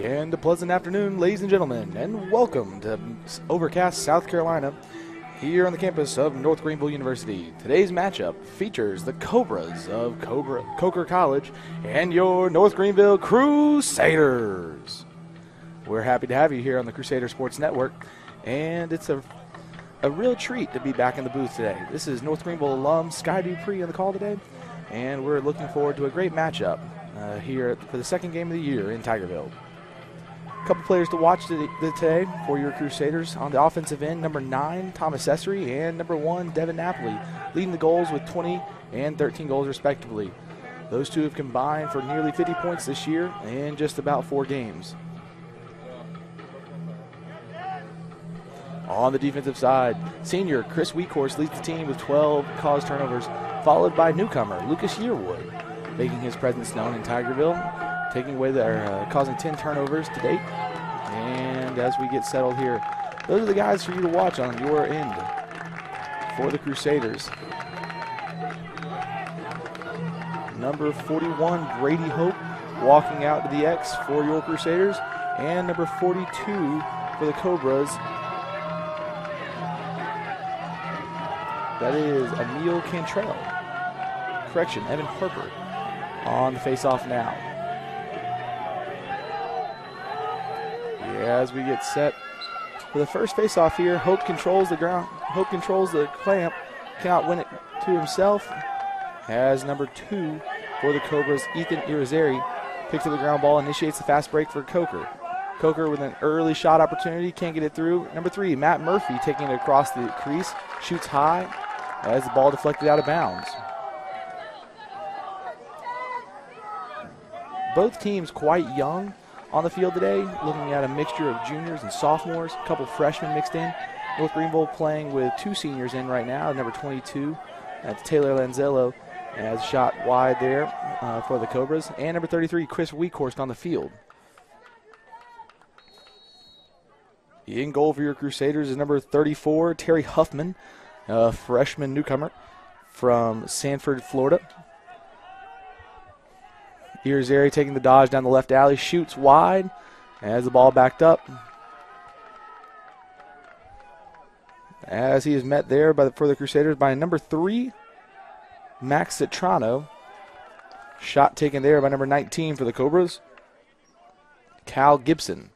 And a pleasant afternoon, ladies and gentlemen, and welcome to Overcast, South Carolina, here on the campus of North Greenville University. Today's matchup features the Cobras of Cobra, Coker College and your North Greenville Crusaders. We're happy to have you here on the Crusader Sports Network, and it's a, a real treat to be back in the booth today. This is North Greenville alum Sky Dupree on the call today, and we're looking forward to a great matchup uh, here for the second game of the year in Tigerville. Couple players to watch today for your Crusaders. On the offensive end, number nine, Thomas Essery, and number one, Devin Napoli, leading the goals with 20 and 13 goals respectively. Those two have combined for nearly 50 points this year in just about four games. On the defensive side, senior Chris Weekhorst leads the team with 12 caused turnovers, followed by newcomer Lucas Yearwood, making his presence known in Tigerville taking away their uh, causing 10 turnovers to date. And as we get settled here, those are the guys for you to watch on your end for the Crusaders. Number 41, Brady Hope, walking out to the X for your Crusaders. And number 42 for the Cobras. That is Emil Cantrell. Correction, Evan Harper on the face-off now. As we get set for the first face-off here. Hope controls the ground. Hope controls the clamp. Cannot win it to himself. As number two for the Cobras, Ethan Irizarry picks up the ground ball, initiates the fast break for Coker. Coker with an early shot opportunity, can't get it through. Number three, Matt Murphy taking it across the crease, shoots high as the ball deflected out of bounds. Both teams quite young, on the field today, looking at a mixture of juniors and sophomores, a couple freshmen mixed in. North Greenville playing with two seniors in right now, number 22, that's Taylor Lanzillo, as shot wide there uh, for the Cobras, and number 33, Chris Weekhorst on the field. The In goal for your Crusaders is number 34, Terry Huffman, a freshman newcomer from Sanford, Florida. Irizarry taking the dodge down the left alley, shoots wide as the ball backed up. As he is met there by the, for the Crusaders by number three, Max Citrano. Shot taken there by number 19 for the Cobras, Cal Gibson.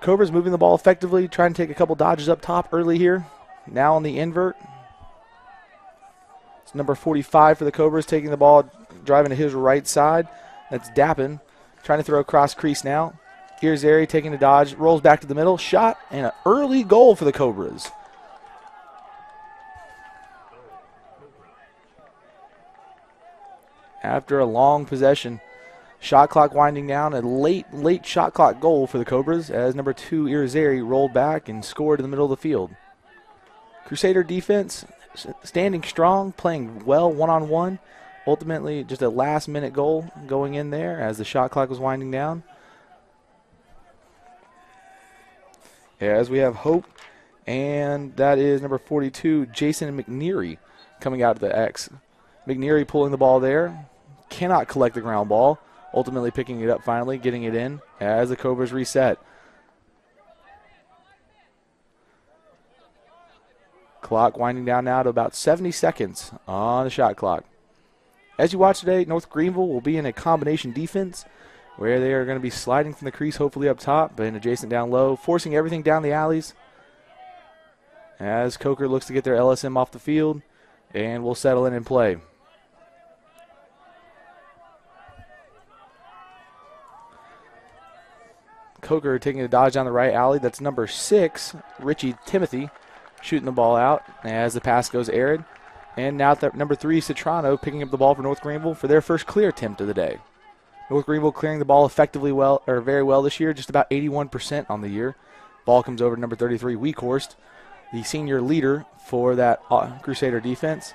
Cobras moving the ball effectively, trying to take a couple dodges up top early here. Now on the invert. It's number 45 for the Cobras taking the ball driving to his right side. That's Dappin trying to throw across crease now. Irizarry taking the dodge, rolls back to the middle, shot, and an early goal for the Cobras. After a long possession, shot clock winding down, a late, late shot clock goal for the Cobras as number two Irizarry rolled back and scored in the middle of the field. Crusader defense standing strong, playing well one on one ultimately just a last minute goal going in there as the shot clock was winding down. As we have Hope, and that is number 42, Jason McNeary, coming out of the X. McNeary pulling the ball there, cannot collect the ground ball, ultimately picking it up finally, getting it in as the Cobras reset. Clock winding down now to about 70 seconds on the shot clock. As you watch today, North Greenville will be in a combination defense where they are going to be sliding from the crease, hopefully up top, but adjacent down low, forcing everything down the alleys. As Coker looks to get their LSM off the field, and will settle in and play. Coker taking a dodge down the right alley. That's number six, Richie Timothy, shooting the ball out as the pass goes arid. And now that number three, Citrano, picking up the ball for North Greenville for their first clear attempt of the day. North Greenville clearing the ball effectively well, or very well this year, just about 81% on the year. Ball comes over to number 33, Weekhorst, the senior leader for that uh, Crusader defense.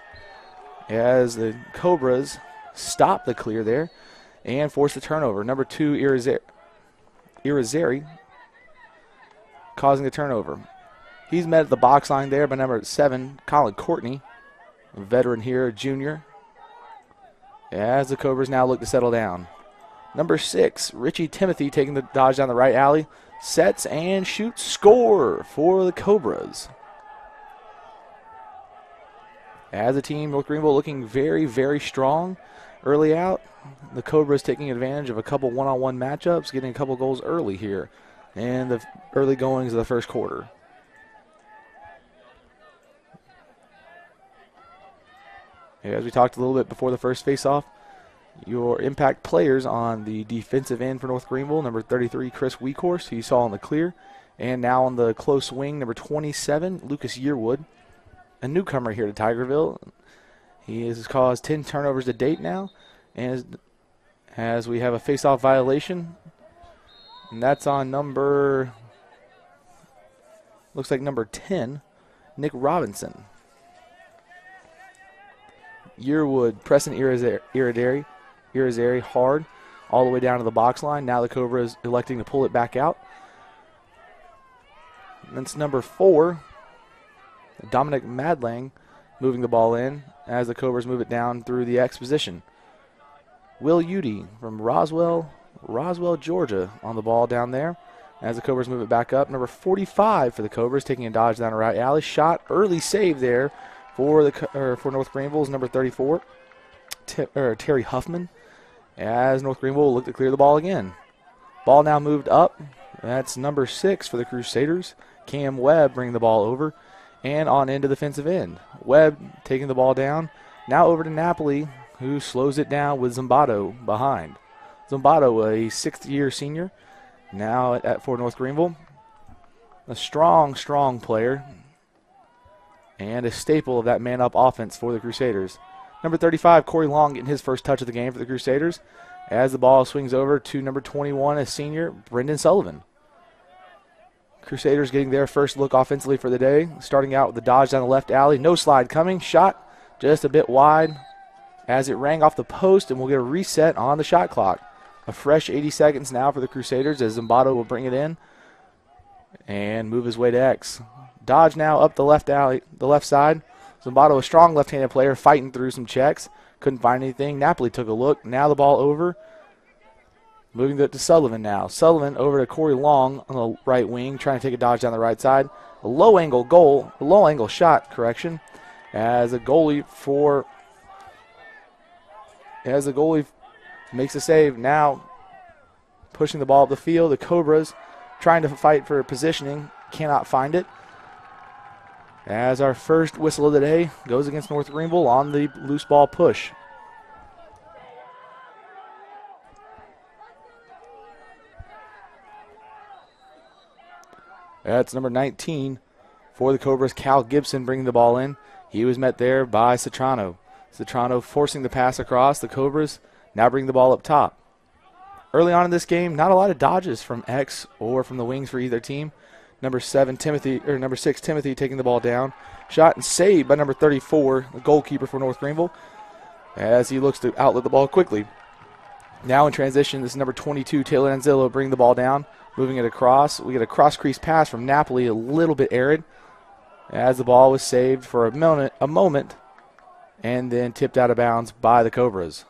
As the Cobras stop the clear there and force the turnover. Number two, Irizarry, causing the turnover. He's met at the box line there by number seven, Colin Courtney veteran here, junior. As the Cobras now look to settle down. Number six, Richie Timothy taking the dodge down the right alley. Sets and shoots. Score for the Cobras. As a team, North Greenville looking very, very strong early out. The Cobras taking advantage of a couple one on one matchups, getting a couple goals early here in the early goings of the first quarter. As we talked a little bit before the first faceoff, your impact players on the defensive end for North Greenville, number 33, Chris Weekhorst, who you saw on the clear, and now on the close wing, number 27, Lucas Yearwood, a newcomer here to Tigerville. He has caused 10 turnovers to date now, and as we have a faceoff violation, and that's on number, looks like number 10, Nick Robinson. Yearwood pressing Iridari, Irizarry hard all the way down to the box line. Now the Cobra is electing to pull it back out. That's number four, Dominic Madlang, moving the ball in as the Cobras move it down through the X position. Will Udy from Roswell, Roswell, Georgia, on the ball down there. As the Cobras move it back up, number 45 for the Cobras, taking a dodge down the right alley. Shot, early save there for the for North Greenville's number 34, T- Terry Huffman. As North Greenville will look to clear the ball again. Ball now moved up. That's number six for the Crusaders. Cam Webb bringing the ball over and on into the defensive end. Webb taking the ball down. Now over to Napoli, who slows it down with Zimbato behind. Zimbato, a sixth year senior, now at, at for North Greenville. A strong, strong player and a staple of that man up offense for the Crusaders. Number 35, Corey Long, getting his first touch of the game for the Crusaders as the ball swings over to number 21, a senior, Brendan Sullivan. Crusaders getting their first look offensively for the day, starting out with the dodge down the left alley. No slide coming. Shot just a bit wide as it rang off the post, and we'll get a reset on the shot clock. A fresh 80 seconds now for the Crusaders as Zimbato will bring it in and move his way to X. Dodge now up the left alley, the left side. Zimbato, a strong left-handed player, fighting through some checks. Couldn't find anything. Napoli took a look. Now the ball over. Moving it to Sullivan now. Sullivan over to Corey Long on the right wing, trying to take a dodge down the right side. A low angle goal, a low angle shot, correction, as a goalie for as the goalie makes a save. Now pushing the ball up the field. The Cobras trying to fight for positioning, cannot find it. As our first whistle of the day goes against North Greenville on the loose ball push. That's number 19 for the Cobras, Cal Gibson bringing the ball in. He was met there by Citrano. Citrano forcing the pass across. The Cobras now bring the ball up top. Early on in this game, not a lot of dodges from X or from the wings for either team. Number seven, Timothy, or number six, Timothy taking the ball down. Shot and saved by number 34, the goalkeeper for North Greenville, as he looks to outlet the ball quickly. Now in transition, this is number 22, Taylor Lanzillo, bringing the ball down, moving it across. We get a cross crease pass from Napoli, a little bit arid, as the ball was saved for a moment, a moment, and then tipped out of bounds by the Cobras.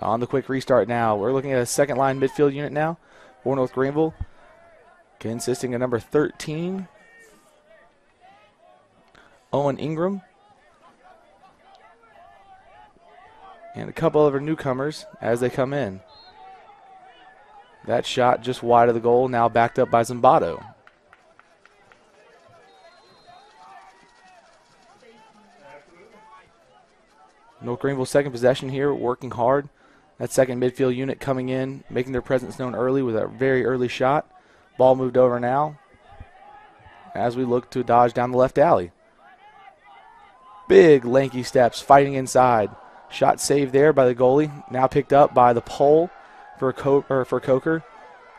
On the quick restart now, we're looking at a second line midfield unit now for North Greenville consisting of number 13, Owen Ingram, and a couple of other newcomers as they come in. That shot just wide of the goal, now backed up by Zimbato. North Greenville second possession here, working hard. That second midfield unit coming in, making their presence known early with a very early shot. Ball moved over now as we look to dodge down the left alley. Big lanky steps fighting inside. Shot saved there by the goalie. Now picked up by the pole for Co- or for Coker.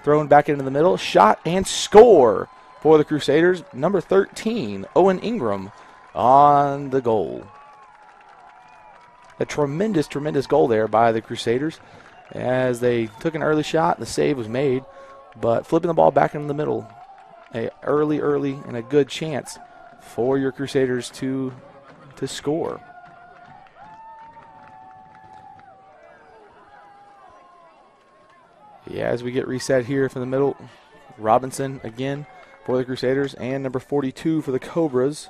Thrown back into the middle. Shot and score for the Crusaders. Number 13, Owen Ingram on the goal. A tremendous, tremendous goal there by the Crusaders as they took an early shot. The save was made. But flipping the ball back in the middle, a early, early, and a good chance for your Crusaders to to score. Yeah, as we get reset here from the middle, Robinson again for the Crusaders, and number 42 for the Cobras,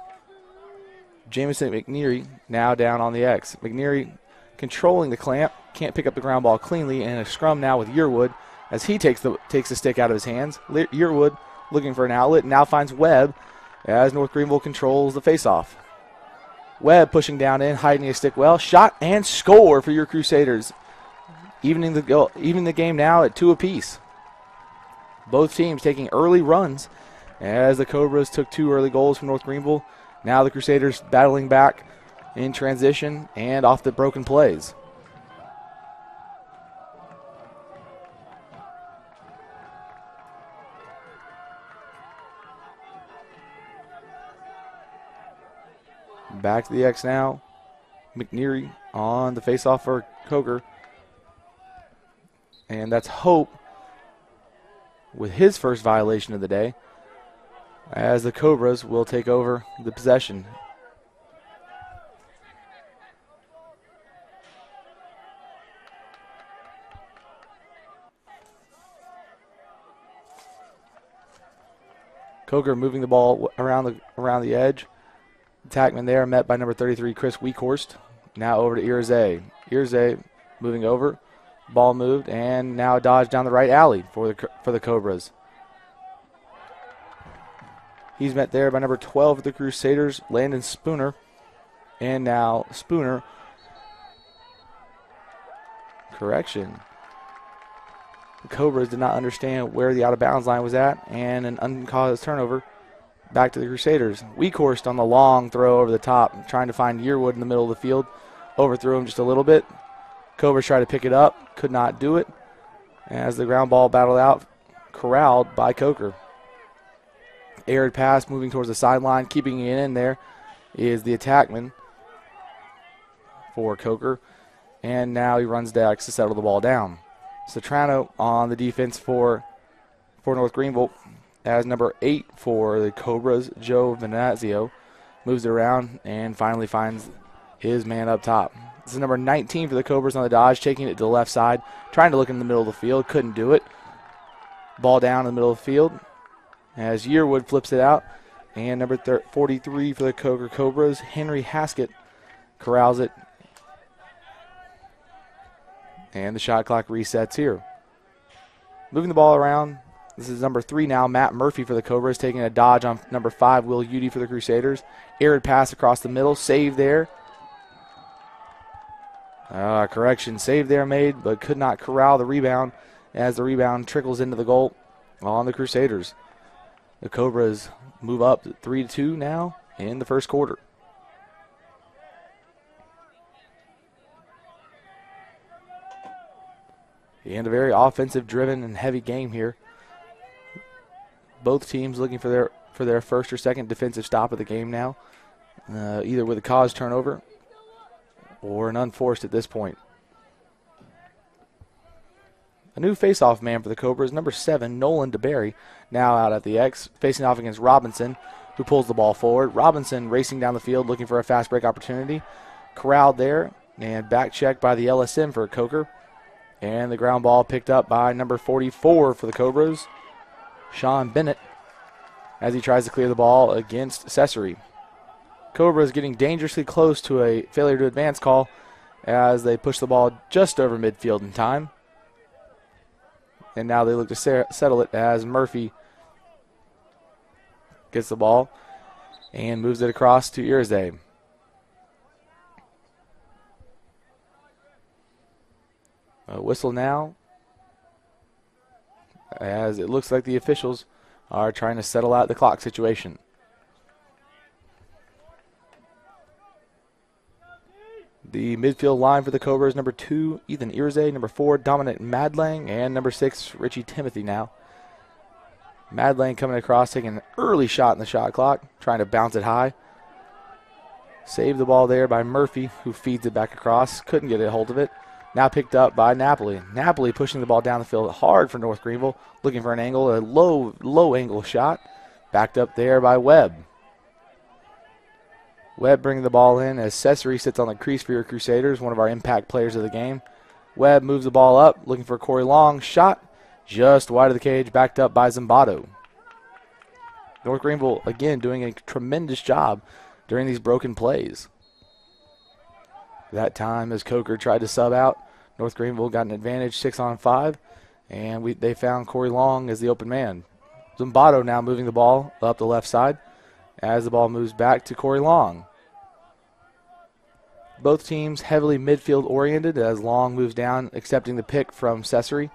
Jamison McNeary, now down on the X. McNeary controlling the clamp, can't pick up the ground ball cleanly, and a scrum now with Yearwood as he takes the takes the stick out of his hands. Yearwood looking for an outlet, now finds Webb as North Greenville controls the faceoff. Webb pushing down in, hiding his stick well, shot and score for your Crusaders, evening the evening the game now at two apiece. Both teams taking early runs as the Cobras took two early goals from North Greenville. Now the Crusaders battling back in transition and off the broken plays. Back to the X now. McNeary on the faceoff for Coker. And that's Hope with his first violation of the day as the Cobras will take over the possession. Coker moving the ball around the around the edge. Attackman there met by number 33 Chris Weekhorst. Now over to Irze. Irze moving over. Ball moved and now dodged down the right alley for the for the Cobras. He's met there by number 12 of the Crusaders, Landon Spooner. And now Spooner. Correction. The Cobras did not understand where the out of bounds line was at, and an uncaused turnover back to the Crusaders. Weekhorst on the long throw over the top, trying to find Yearwood in the middle of the field. Overthrew him just a little bit. Cobras tried to pick it up, could not do it. As the ground ball battled out, corralled by Coker. Aired pass moving towards the sideline, keeping it in there is the attackman for Coker. And now he runs Dax to settle the ball down. Citrano on the defense for for North Greenville as number eight for the Cobras, Joe Venazio, moves it around and finally finds his man up top. This is number 19 for the Cobras on the dodge, taking it to the left side, trying to look in the middle of the field, couldn't do it. Ball down in the middle of the field as Yearwood flips it out. And number 43 for the Coker Cobras, Henry Haskett, corrals it. And the shot clock resets here. Moving the ball around, this is number three now. Matt Murphy for the Cobras taking a dodge on number five. Will Udy for the Crusaders. Arid pass across the middle. Save there. Uh, correction. Save there made, but could not corral the rebound as the rebound trickles into the goal on the Crusaders. The Cobras move up 3 to 2 now in the first quarter. And a very offensive driven and heavy game here both teams looking for their for their first or second defensive stop of the game now, uh, either with a cause turnover or an unforced at this point. A new faceoff man for the Cobras, number seven, Nolan DeBerry, now out at the X, facing off against Robinson, who pulls the ball forward. Robinson racing down the field looking for a fast break opportunity. Corralled there, and back checked by the LSM for Coker. And the ground ball picked up by number 44 for the Cobras, Sean Bennett as he tries to clear the ball against Cesare. Cobra is getting dangerously close to a failure to advance call as they push the ball just over midfield in time. And now they look to settle it as Murphy gets the ball and moves it across to Irzay. A whistle now as it looks like the officials are trying to settle out the clock situation. The midfield line for the Cobras, number two, Ethan Irze, number four, Dominic Madlang, and number six, Richie Timothy now. Madlang coming across, taking an early shot in the shot clock, trying to bounce it high. Saved the ball there by Murphy, who feeds it back across. Couldn't get a hold of it. Now picked up by Napoli. Napoli pushing the ball down the field hard for North Greenville, looking for an angle, a low, low angle shot. Backed up there by Webb. Webb bringing the ball in as Cesare sits on the crease for your Crusaders, one of our impact players of the game. Webb moves the ball up, looking for Corey Long. Shot just wide of the cage, backed up by Zimbato. North Greenville, again, doing a tremendous job during these broken plays. That time, as Coker tried to sub out, North Greenville got an advantage, six on five, and we, they found Corey Long as the open man. Zimbato now moving the ball up the left side as the ball moves back to Corey Long. Both teams heavily midfield oriented as Long moves down, accepting the pick from Cesare.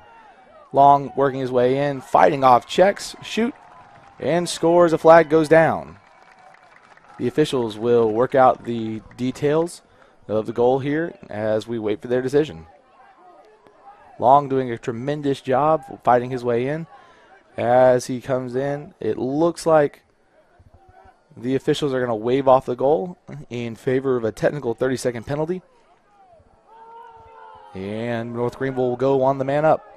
Long working his way in, fighting off checks, shoot, and scores. A flag goes down. The officials will work out the details of the goal here as we wait for their decision. Long doing a tremendous job fighting his way in. As he comes in, it looks like the officials are going to wave off the goal in favor of a technical 30 second penalty. And North Greenville will go on the man up.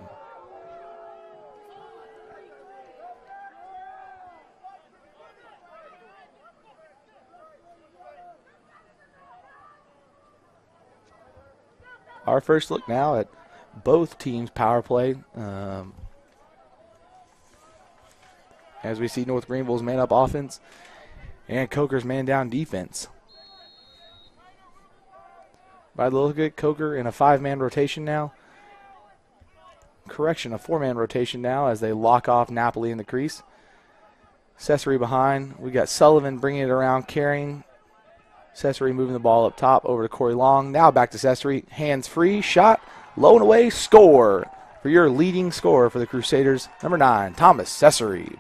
Our first look now at both teams' power play. Um, as we see North Greenville's man up offense and Coker's man down defense. By the look at Coker in a five man rotation now. Correction, a four man rotation now as they lock off Napoli in the crease. Cesare behind. We got Sullivan bringing it around, carrying. Cesare moving the ball up top over to Corey Long. Now back to Cesare. Hands free. Shot. Low and away. Score. For your leading scorer for the Crusaders, number nine, Thomas Cesare.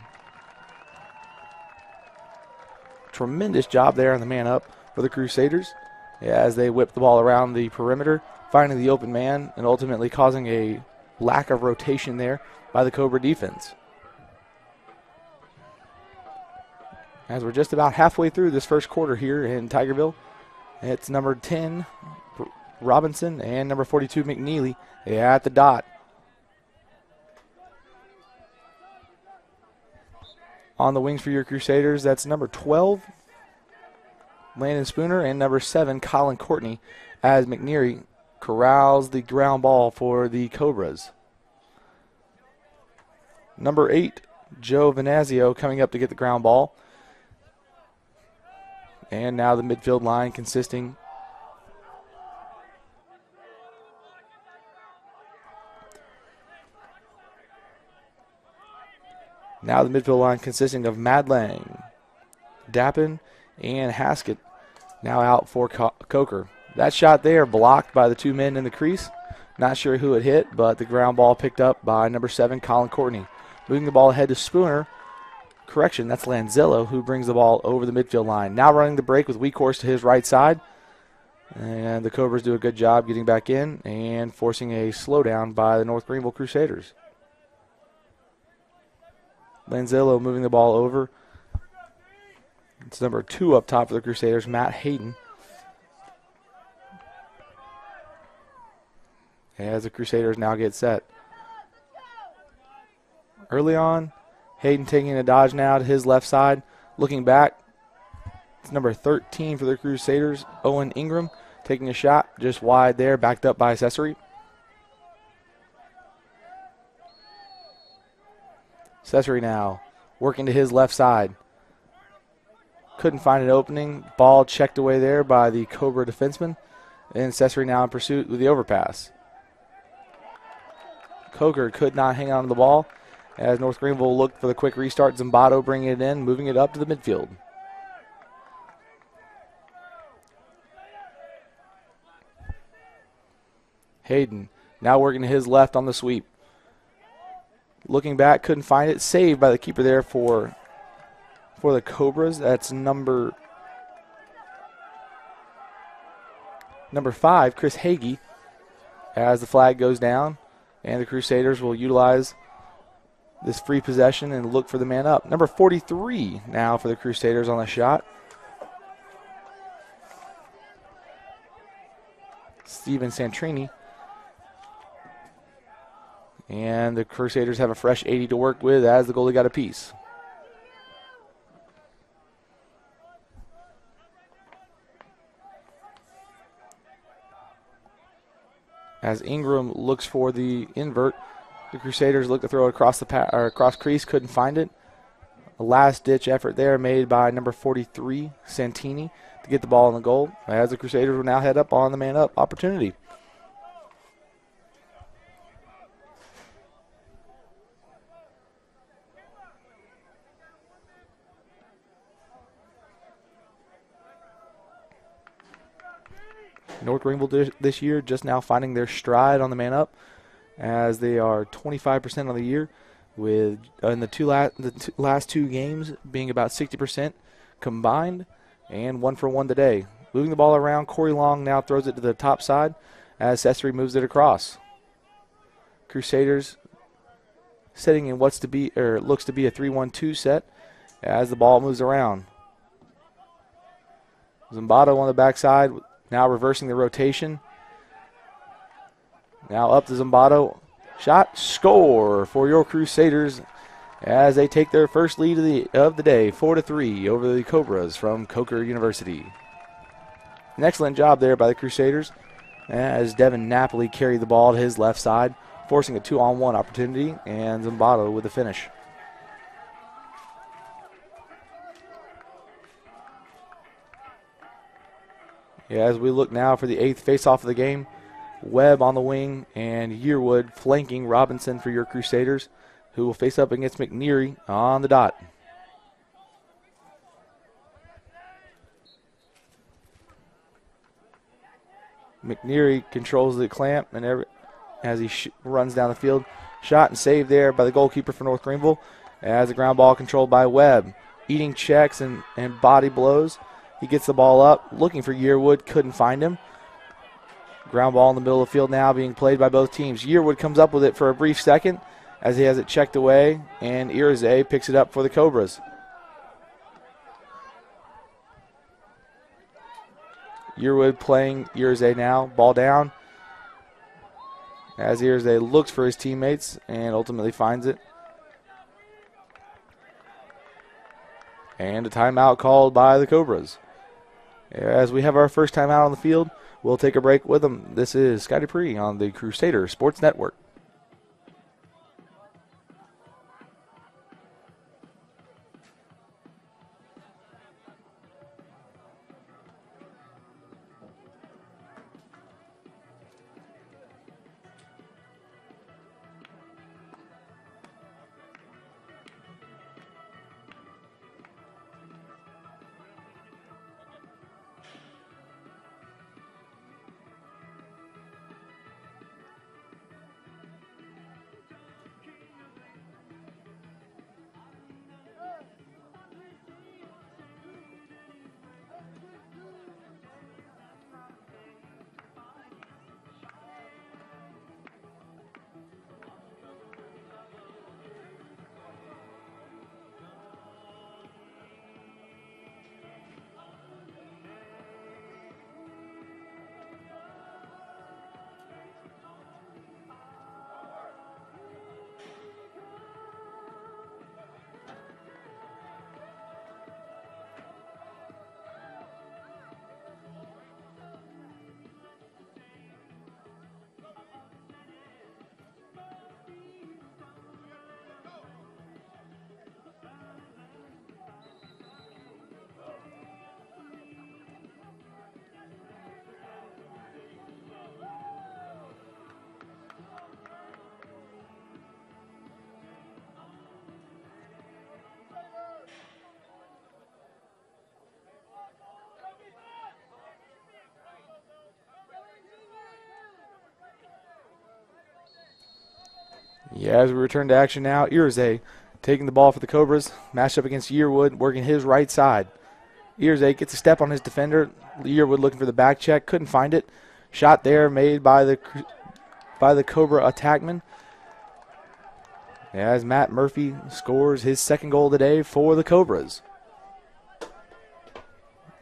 Tremendous job there on the man up for the Crusaders as they whip the ball around the perimeter, finding the open man and ultimately causing a lack of rotation there by the Cobra defense. As we're just about halfway through this first quarter here in Tigerville, it's number 10, Robinson, and number 42, McNeary at the dot. On the wings for your Crusaders, that's number 12, Landon Spooner, and number 7, Colin Courtney, as McNeary corrals the ground ball for the Cobras. Number 8, Joe Venazio coming up to get the ground ball. And now the midfield line consisting Now the midfield line consisting of Madlang, Dappin, and Haskett now out for Co- Coker. That shot there blocked by the two men in the crease. Not sure who it hit, but the ground ball picked up by number seven, Colin Courtney. Moving the ball ahead to Spooner. Correction, that's Lanzillo who brings the ball over the midfield line. Now running the break with Weekhorst to his right side. And the Cobras do a good job getting back in and forcing a slowdown by the North Greenville Crusaders. Lanzillo moving the ball over. It's number two up top for the Crusaders, Matt Hayden. As the Crusaders now get set. Early on, Hayden taking a dodge now to his left side. Looking back, it's number 13 for the Crusaders, Owen Ingram, taking a shot just wide there, backed up by Cesare. Cesare now working to his left side. Couldn't find an opening. Ball checked away there by the Cobra defenseman. And Cesare now in pursuit with the overpass. Coker could not hang on to the ball as North Greenville looked for the quick restart. Zimbato bringing it in, moving it up to the midfield. Hayden now working to his left on the sweep. Looking back, couldn't find it. Saved by the keeper there for for the Cobras. That's number number five, Chris Hagee. As the flag goes down, and the Crusaders will utilize this free possession and look for the man up. Number 43 now for the Crusaders on the shot. Steven Santrini and the Crusaders have a fresh 80 to work with as the goalie got a piece. As Ingram looks for the invert, The Crusaders look to throw it across the pa- or across crease, couldn't find it. A last ditch effort there made by number 43, Santini, to get the ball in the goal. As the Crusaders will now head up on the man up opportunity. North Greenville this year just now finding their stride on the man up as they are 25% on the year with uh, in the two last the two last two games being about 60% combined and one for one today. Moving the ball around, Corey Long now throws it to the top side as Sestry moves it across. Crusaders setting in what's to be or looks to be a 3-1-2 set as the ball moves around. Zimbato on the backside now reversing the rotation. Now up to Zimbato. Shot, score for your Crusaders as they take their first lead of the, of the day, 4 to 3 over the Cobras from Coker University. An excellent job there by the Crusaders as Devin Napoli carried the ball to his left side, forcing a two on one opportunity, and Zimbato with the finish. Yeah, as we look now for the eighth face-off of the game, Webb on the wing and Yearwood flanking Robinson for your Crusaders, who will face up against McNeary on the dot. McNeary controls the clamp and every, as he runs down the field. Shot and saved there by the goalkeeper for North Greenville as the ground ball controlled by Webb. Eating checks and, and body blows. He gets the ball up, looking for Yearwood, couldn't find him. Ground ball in the middle of the field now being played by both teams. Yearwood comes up with it for a brief second as he has it checked away, and Irize picks it up for the Cobras. Yearwood playing Irize now. Ball down. As Irize looks for his teammates and ultimately finds it. And a timeout called by the Cobras. As we have our first timeout on the field, we'll take a break with them. This is Sky Dupree on the Crusader Sports Network. Yeah, as we return to action now, Irize taking the ball for the Cobras, matched up against Yearwood, working his right side. Irize gets a step on his defender. Yearwood looking for the back check, couldn't find it. Shot there made by the by the Cobra attackman. As Matt Murphy scores his second goal of the day for the Cobras.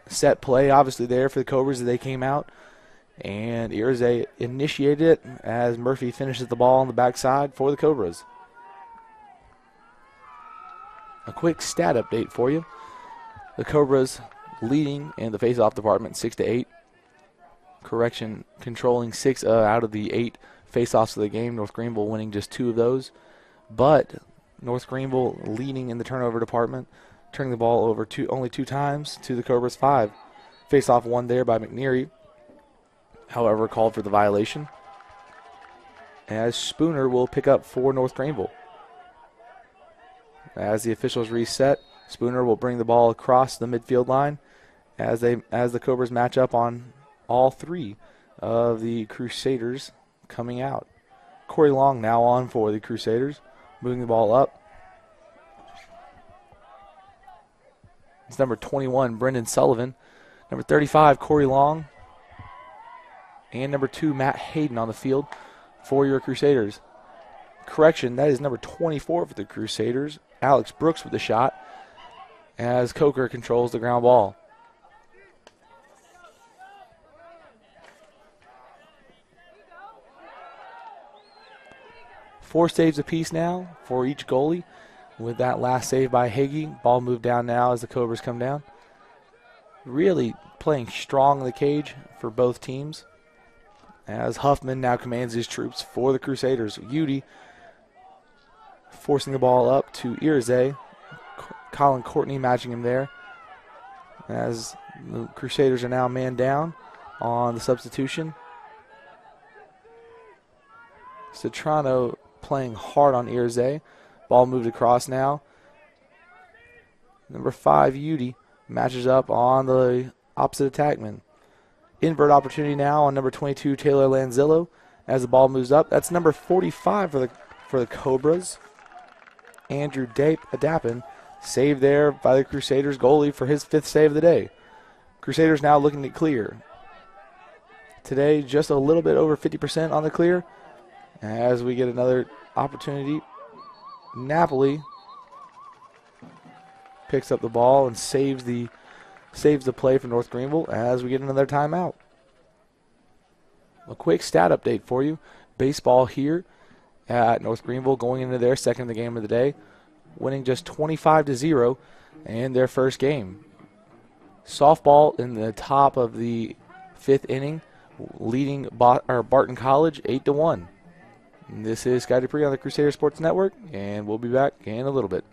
Set play obviously there for the Cobras as they came out. And Irize initiated it as Murphy finishes the ball on the backside for the Cobras. A quick stat update for you. The Cobras leading in the faceoff department 6 to 8. Correction, controlling 6 uh, out of the 8 face-offs of the game. North Greenville winning just two of those, but North Greenville leading in the turnover department, turning the ball over two only two times to the Cobras five. Face-off one there by McNeary. However, called for the violation. As Spooner will pick up for North Greenville. As the officials reset, Spooner will bring the ball across the midfield line as they as the Cobras match up on all three of the Crusaders coming out. Corey Long now on for the Crusaders, moving the ball up. It's number 21, Brendan Sullivan. Number 35, Corey Long. And number two, Matt Hayden on the field for your Crusaders. Correction, that is number 24 for the Crusaders. Alex Brooks with the shot as Coker controls the ground ball. Four saves apiece now for each goalie. With that last save by Hagee, ball moved down now as the Cobras come down. Really playing strong in the cage for both teams. As Huffman now commands his troops for the Crusaders. Udy forcing the ball up to Irze. Colin Courtney matching him there. As the Crusaders are now man down on the substitution. Citrano playing hard on Irze. Ball moved across now. Number five, Udy, matches up on the opposite attackman. Invert opportunity now on number 22, Taylor Lanzillo, as the ball moves up. That's number 45 for the for the Cobras. Andrew Adapin, saved there by the Crusaders goalie for his fifth save of the day. Crusaders now looking to clear. Today, just a little bit over 50% on the clear. As we get another opportunity, Napoli picks up the ball and saves the saves the play for North Greenville as we get another timeout. A quick stat update for you. Baseball here at North Greenville going into their second of the game of the day, winning just 25 to 0 in their first game. Softball in the top of the fifth inning, leading Barton College 8 to 1. This is Sky Dupree on the Crusader Sports Network, and we'll be back in a little bit.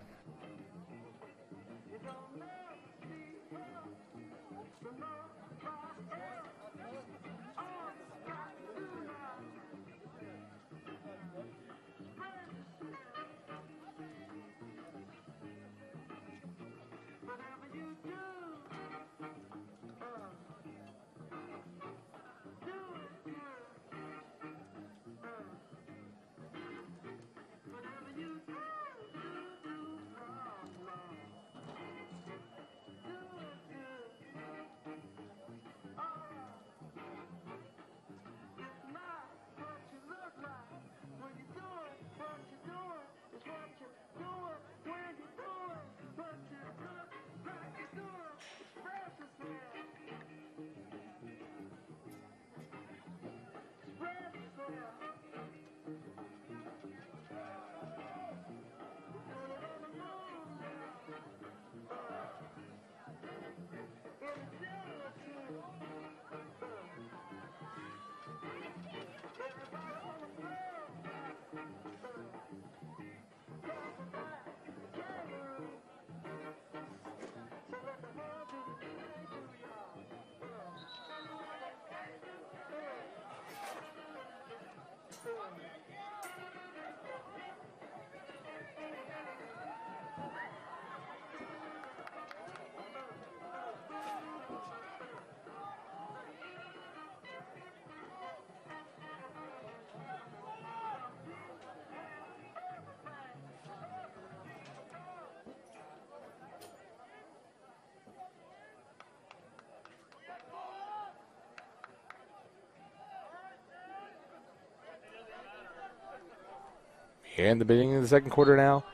And the beginning of the second quarter now.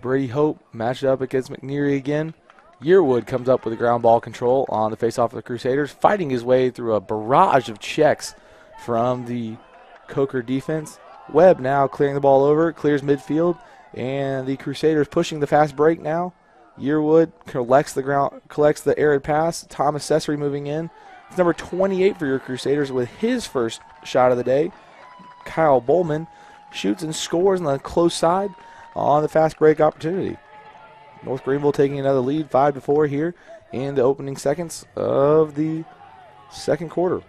Brady Hope matched up against McNeary again. Yearwood comes up with a ground ball control on the faceoff of the Crusaders, fighting his way through a barrage of checks from the Coker defense. Webb now clearing the ball over, clears midfield, and the Crusaders pushing the fast break now. Yearwood collects the ground, collects the arid pass. Thomas Sessery moving in. It's number 28 for your Crusaders with his first shot of the day. Kyle Bowman shoots and scores on the close side on the fast break opportunity. North Greenville taking another lead, five to four here in the opening seconds of the second quarter.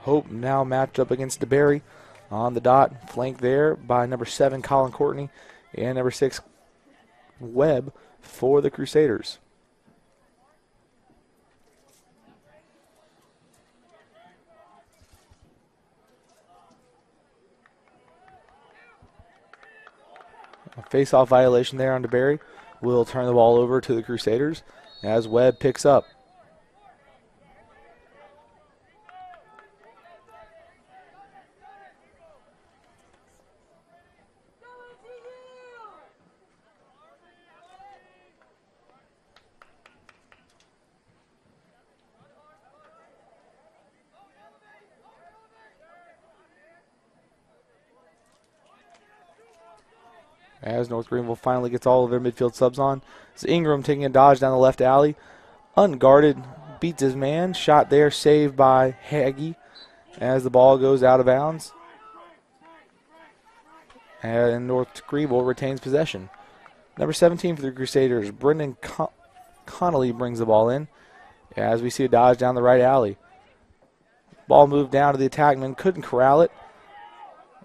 Hope now matched up against DeBerry on the dot, flanked there by number seven Colin Courtney and number six Webb for the Crusaders. A face-off violation there on DeBerry will turn the ball over to the Crusaders as Webb picks up. As North Greenville finally gets all of their midfield subs on. It's Ingram taking a dodge down the left alley. Unguarded, beats his man. Shot there, saved by Haggy as the ball goes out of bounds. And North Greenville retains possession. Number 17 for the Crusaders, Brendan Con- Connolly brings the ball in as we see a dodge down the right alley. Ball moved down to the attackman, couldn't corral it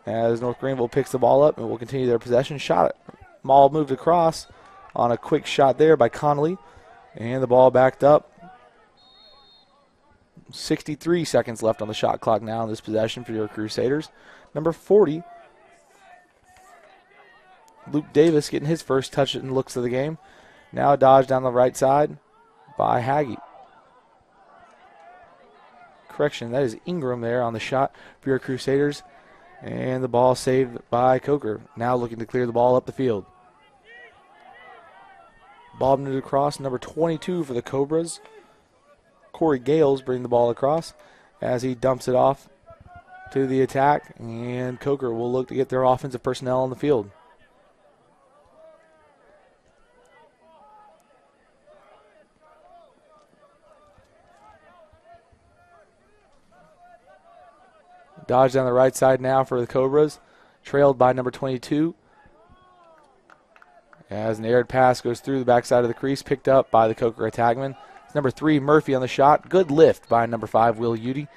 as North Greenville picks the ball up and will continue their possession. Shot it. Maul moved across on a quick shot there by Connolly. And the ball backed up. 63 seconds left on the shot clock now in this possession for your Crusaders. Number 40, Luke Davis getting his first touch and looks of the game. Now a dodge down the right side by Haggy. Correction, that is Ingram there on the shot for your Crusaders. And the ball saved by Coker. Now looking to clear the ball up the field. Bobbing it across, number 22 for the Cobras. Corey Gales bring the ball across as he dumps it off to the attack. And Coker will look to get their offensive personnel on the field. Dodge down the right side now for the Cobras, trailed by number 22. As an aired pass goes through the backside of the crease, picked up by the Coker attackman. It's number three, Murphy on the shot. Good lift by number five, Will Udy.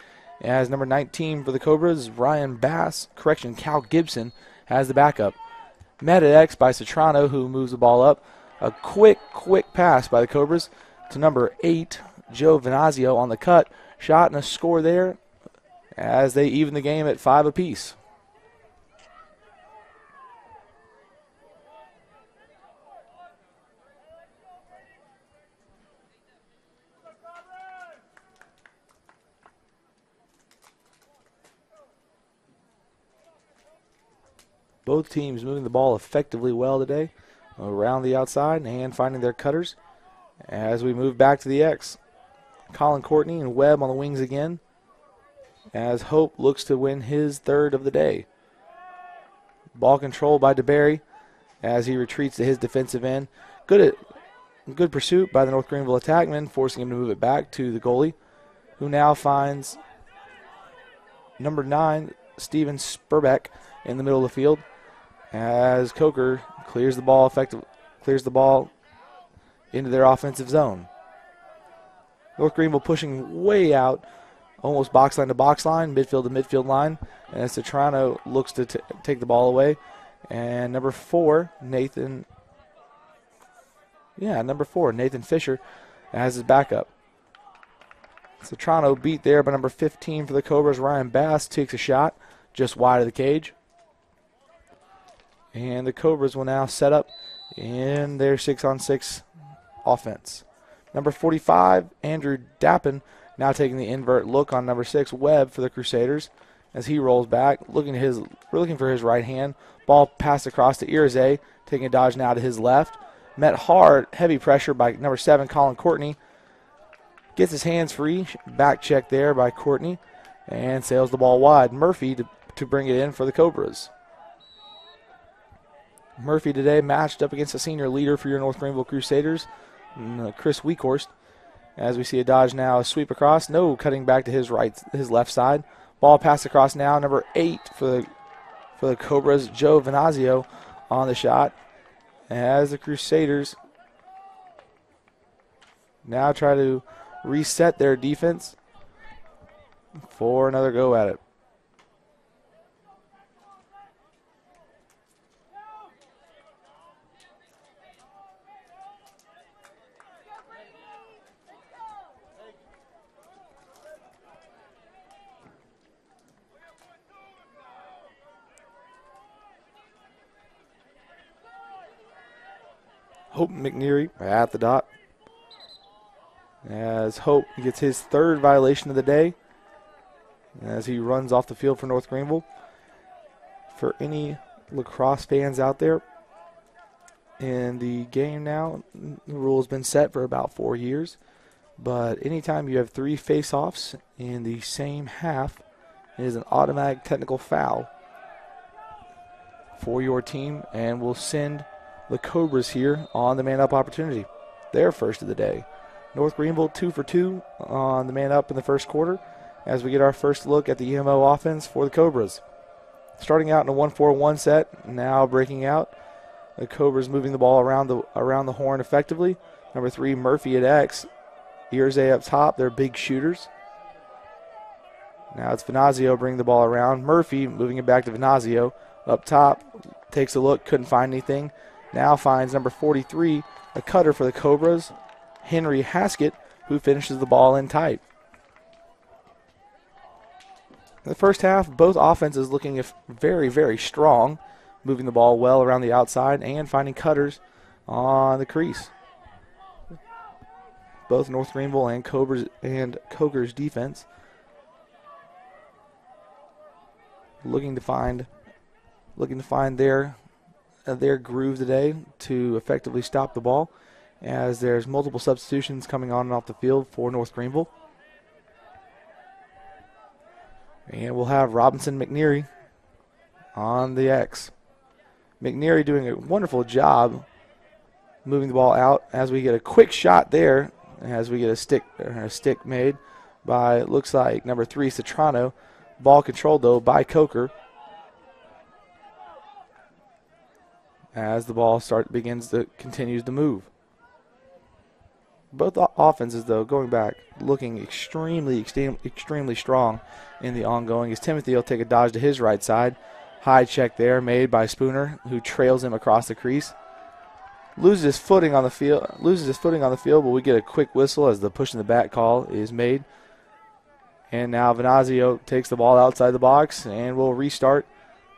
As number 19 for the Cobras, Ryan Bass, correction, Cal Gibson has the backup. Met at X by Citrano, who moves the ball up. A quick, quick pass by the Cobras to number eight, Joe Venazio on the cut. Shot and a score there as they even the game at five apiece. Both teams moving the ball effectively well today around the outside and finding their cutters as we move back to the X. Colin Courtney and Webb on the wings again as Hope looks to win his third of the day. Ball control by DeBerry as he retreats to his defensive end. Good at, good pursuit by the North Greenville attackman, forcing him to move it back to the goalie, who now finds number nine, Steven Spurbeck, in the middle of the field. As Coker clears the ball effective, clears the ball into their offensive zone. North Greenville pushing way out almost box line to box line, midfield to midfield line. And Toronto looks to take the ball away. And number four, Nathan. Yeah, number four, Nathan Fisher has his backup. Toronto beat there by number 15 for the Cobras. Ryan Bass takes a shot just wide of the cage. And the Cobras will now set up in their six on six offense. Number 45, Andrew Dappin now taking the invert look on number six, Webb for the Crusaders as he rolls back, looking his looking for his right hand. Ball passed across to Irze, taking a dodge now to his left. Met hard, heavy pressure by number seven, Colin Courtney. Gets his hands free, back check there by Courtney, and sails the ball wide. Murphy to, to bring it in for the Cobras. Murphy today matched up against a senior leader for your North Greenville Crusaders, Chris Weekhorst As we see a dodge now, a sweep across. No, cutting back to his right, his left side. Ball passed across now. Number eight for the for the Cobras, Joe Venazio on the shot. As the Crusaders now try to reset their defense for another go at it. Hope McNeary at the dot. As Hope gets his third violation of the day as he runs off the field for North Greenville. For any lacrosse fans out there, in the game now, the rule has been set for about four years. But anytime you have three face-offs in the same half, it is an automatic technical foul for your team and will send the Cobras here on the man-up opportunity. Their first of the day. North Greenville two for two on the man up in the first quarter as we get our first look at the EMO offense for the Cobras. Starting out in a 1-4-1 set, now breaking out. The Cobras moving the ball around the around the horn effectively. Number three, Murphy at X. Ierze up top, they're big shooters. Now it's Venazio bringing the ball around. Murphy moving it back to Venazio. Up top, takes a look, couldn't find anything. Now finds number 43, a cutter for the Cobras. Henry Haskett, who finishes the ball in tight. In the first half, both offenses looking very, very strong, moving the ball well around the outside and finding cutters on the crease. Both North Greenville and Cobras and Coker's defense looking to find looking to find their their groove today to effectively stop the ball as there's multiple substitutions coming on and off the field for North Greenville. And we'll have Robinson McNeary on the X. McNeary doing a wonderful job moving the ball out as we get a quick shot there as we get a stick a stick made by looks like number three Citrano. Ball controlled though by Coker. As the ball start begins to continues to move. Both offenses, though, going back, looking extremely, extremely strong in the ongoing. As Timothy will take a dodge to his right side. High check there made by Spooner, who trails him across the crease. Loses his footing on the field. Loses his footing on the field, but we get a quick whistle as the push in the back call is made. And now Venazio takes the ball outside the box and will restart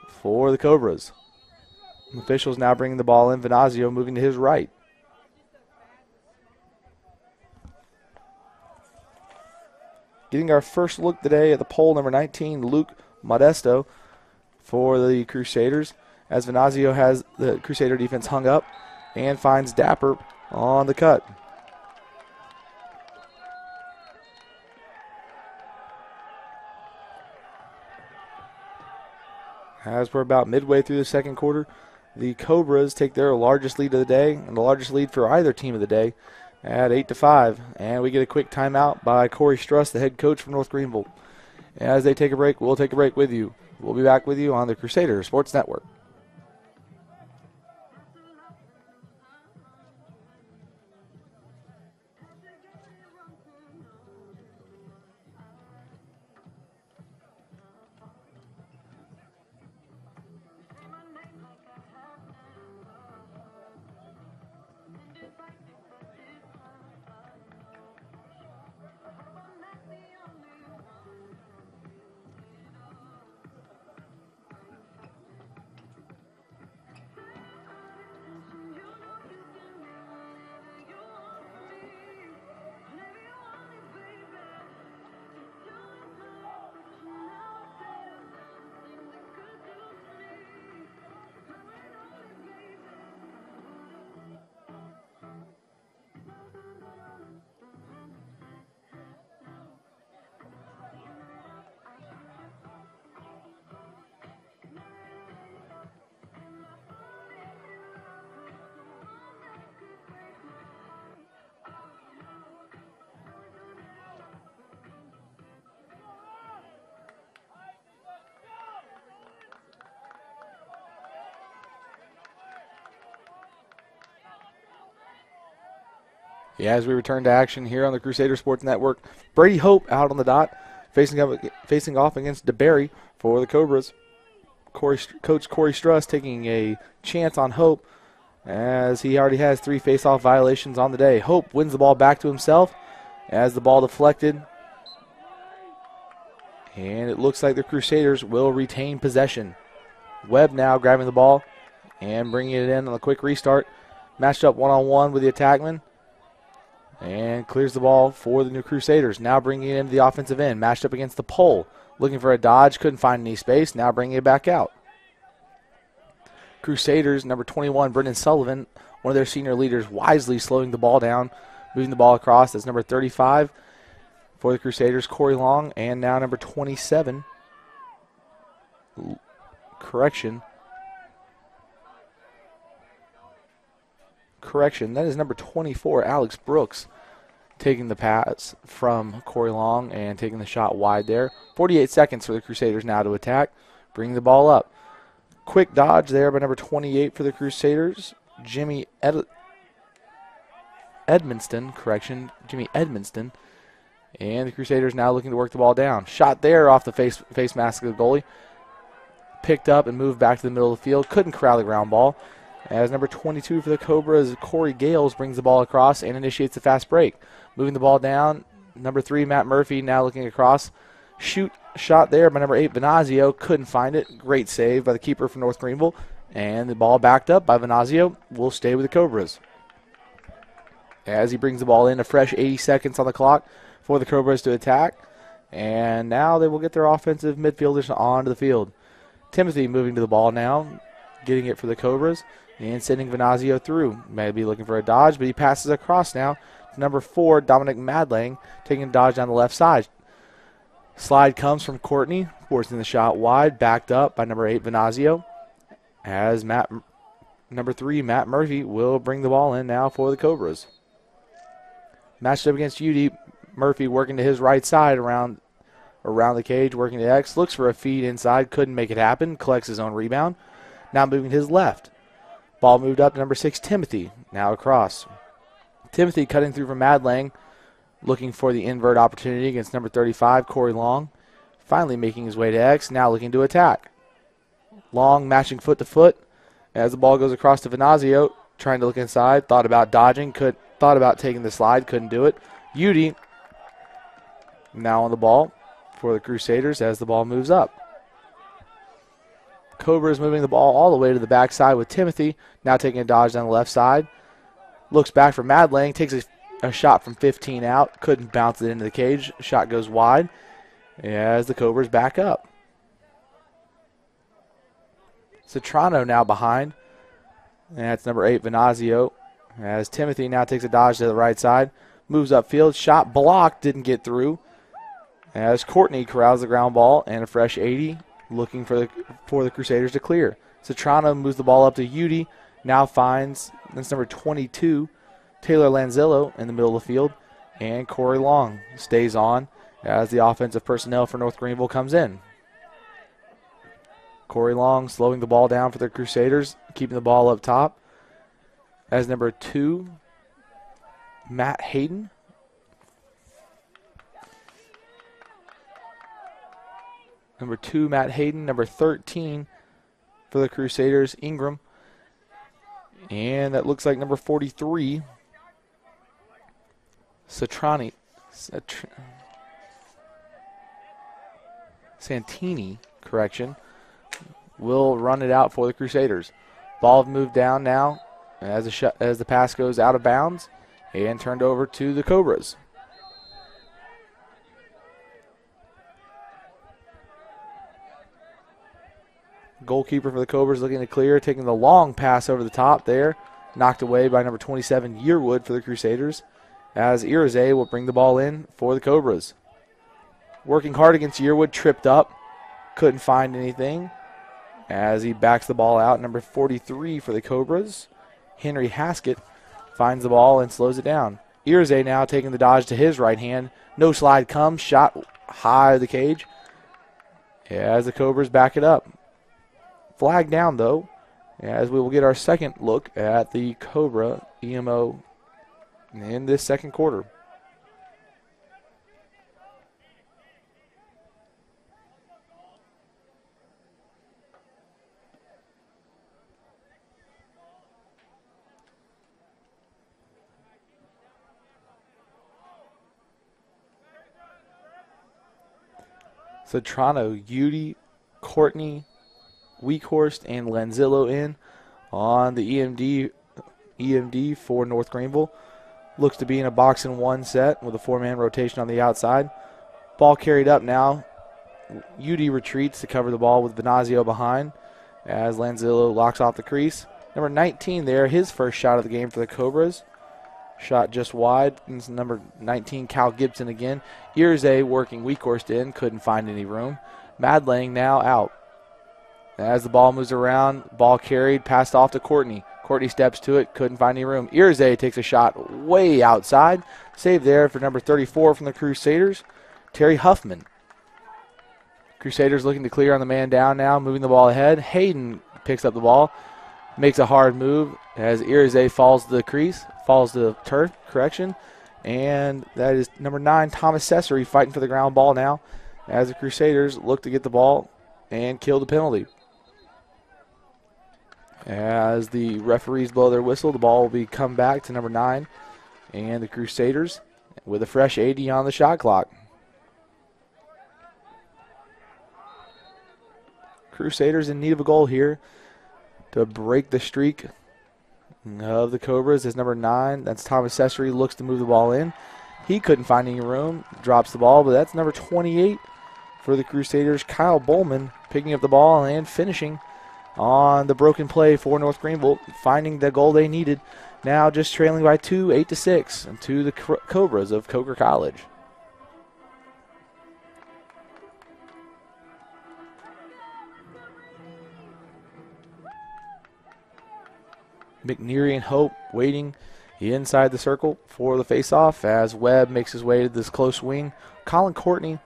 for the Cobras. Officials now bringing the ball in. Venazio moving to his right. Getting our first look today at the pole number 19, Luke Modesto for the Crusaders, as Venazio has the Crusader defense hung up and finds Dapper on the cut. As we're about midway through the second quarter, the Cobras take their largest lead of the day and the largest lead for either team of the day at 8 to 5. And we get a quick timeout by Corey Struss, the head coach from North Greenville. As they take a break, we'll take a break with you. We'll be back with you on the Crusader Sports Network. Yeah, as we return to action here on the Crusader Sports Network, Brady Hope out on the dot, facing up, facing off against DeBerry for the Cobras. Corey, Coach Corey Struss taking a chance on Hope as he already has three face-off violations on the day. Hope wins the ball back to himself as the ball deflected. And it looks like the Crusaders will retain possession. Webb now grabbing the ball and bringing it in on a quick restart. Matched up one-on-one with the attackman. And clears the ball for the New Crusaders. Now bringing it into the offensive end. Matched up against the pole. Looking for a dodge. Couldn't find any space. Now bringing it back out. Crusaders, number 21, Brendan Sullivan, one of their senior leaders, wisely slowing the ball down, moving the ball across. That's number 35 for the Crusaders, Corey Long. And now number 27. Correction. Correction. That is number 24, Alex Brooks taking the pass from Corey Long and taking the shot wide there. 48 seconds for the Crusaders now to attack. Bring the ball up. Quick dodge there by number 28 for the Crusaders. Jimmy Ed- Edmonston, correction, Jimmy Edmonston. And the Crusaders now looking to work the ball down. Shot there off the face, face mask of the goalie. Picked up and moved back to the middle of the field. Couldn't corral the ground ball. As number 22 for the Cobras, Corey Gales brings the ball across and initiates a fast break. Moving the ball down. Number three, Matt Murphy, now looking across. Shoot shot there by number eight, Venazio. Couldn't find it. Great save by the keeper from North Greenville. And the ball backed up by Venazio will stay with the Cobras. As he brings the ball in, a fresh 80 seconds on the clock for the Cobras to attack. And now they will get their offensive midfielders onto the field. Timothy moving to the ball now, getting it for the Cobras and sending Venazio through. Maybe looking for a dodge, but he passes across now number four, Dominic Madlang, taking a dodge down the left side. Slide comes from Courtney, forcing the shot wide, backed up by number eight, Venazio. As Matt, number three, Matt Murphy, will bring the ball in now for the Cobras. Matched up against Udy, Murphy working to his right side around around the cage, working to X. Looks for a feed inside, couldn't make it happen. Collects his own rebound. Now moving to his left. Ball moved up to number six, Timothy. Now across. Timothy cutting through from Madlang, looking for the invert opportunity against number 35, Corey Long. Finally making his way to X, now looking to attack. Long matching foot to foot as the ball goes across to Venazio, trying to look inside, thought about dodging, could thought about taking the slide, couldn't do it. Udy now on the ball for the Crusaders as the ball moves up. Cobra is moving the ball all the way to the backside with Timothy, now taking a dodge down the left side. Looks back for Madlang, takes a, a shot from 15 out, couldn't bounce it into the cage. Shot goes wide as the Cobras back up. Citrano now behind. That's number eight, Venazio. As Timothy now takes a dodge to the right side. Moves upfield. Shot blocked. Didn't get through. As Courtney corrals the ground ball and a fresh 80 looking for the for the Crusaders to clear. Citrano moves the ball up to Udy. Now finds that's number 22, Taylor Lanzillo in the middle of the field. And Corey Long stays on as the offensive personnel for North Greenville comes in. Corey Long slowing the ball down for the Crusaders, keeping the ball up top. As number two, Matt Hayden. Number two, Matt Hayden. Number 13 for the Crusaders, Ingram. And that looks like number 43, Satrani. Satr- Santini, correction, will run it out for the Crusaders. Ball moved down now as the, as the pass goes out of bounds and turned over to the Cobras. Goalkeeper for the Cobras looking to clear, taking the long pass over the top there. Knocked away by number 27, Yearwood for the Crusaders. As Irize will bring the ball in for the Cobras. Working hard against Yearwood, tripped up. Couldn't find anything. As he backs the ball out, number 43 for the Cobras. Henry Haskett finds the ball and slows it down. Irize now taking the dodge to his right hand. No slide comes. Shot high of the cage. As the Cobras back it up. Flag down, though, as we will get our second look at the Cobra EMO in this second quarter. Toronto, Udy, Courtney, Weekhorst, and Lanzillo in on the EMD EMD for North Greenville. Looks to be in a box and one set with a four-man rotation on the outside. Ball carried up now. Udy retreats to cover the ball with Venazio behind as Lanzillo locks off the crease. Number 19 there, his first shot of the game for the Cobras. Shot just wide. It's number 19, Cal Gibson again. Earze working Weekhorst in, couldn't find any room. Madlang now out. As the ball moves around, ball carried, passed off to Courtney. Courtney steps to it, couldn't find any room. Earze takes a shot way outside. Save there for number 34 from the Crusaders, Terry Huffman. Crusaders looking to clear on the man down now, moving the ball ahead. Hayden picks up the ball, makes a hard move as Earze falls to the crease, falls to the turf, correction. And that is number nine, Thomas Cesare, fighting for the ground ball now as the Crusaders look to get the ball and kill the penalty. As the referees blow their whistle, the ball will be come back to number nine and the Crusaders with a fresh 80 on the shot clock. Crusaders in need of a goal here to break the streak of the Cobras is number nine. That's Thomas Cesare. Looks to move the ball in. He couldn't find any room. Drops the ball, but that's number 28 for the Crusaders. Kyle Bowman picking up the ball and finishing on the broken play for North Greenville, finding the goal they needed. Now just trailing by two, eight to six, and to the Cobras of Coker College. McNeary and Hope waiting inside the circle for the faceoff as Webb makes his way to this close wing. Colin Courtney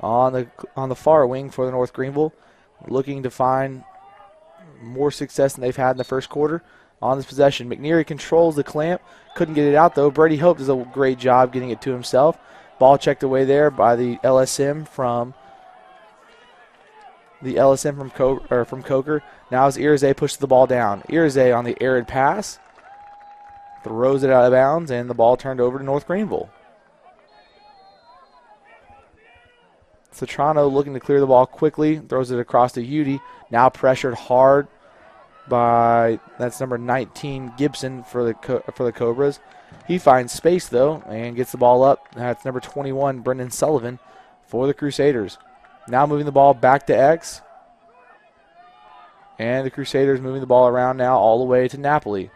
on the on the far wing for the North Greenville, looking to find more success than they've had in the first quarter on this possession. McNeary controls the clamp, couldn't get it out though. Brady Hope does a great job getting it to himself. Ball checked away there by the LSM from the LSM from or from Coker. Now as Earze pushes the ball down. Earze on the arid pass throws it out of bounds, and the ball turned over to North Greenville. Citrano looking to clear the ball quickly, throws it across to Udy. Now pressured hard by that's number 19 Gibson for the for the Cobras. He finds space though and gets the ball up. That's number 21 Brendan Sullivan for the Crusaders. Now moving the ball back to X. And the Crusaders moving the ball around now all the way to Napoli.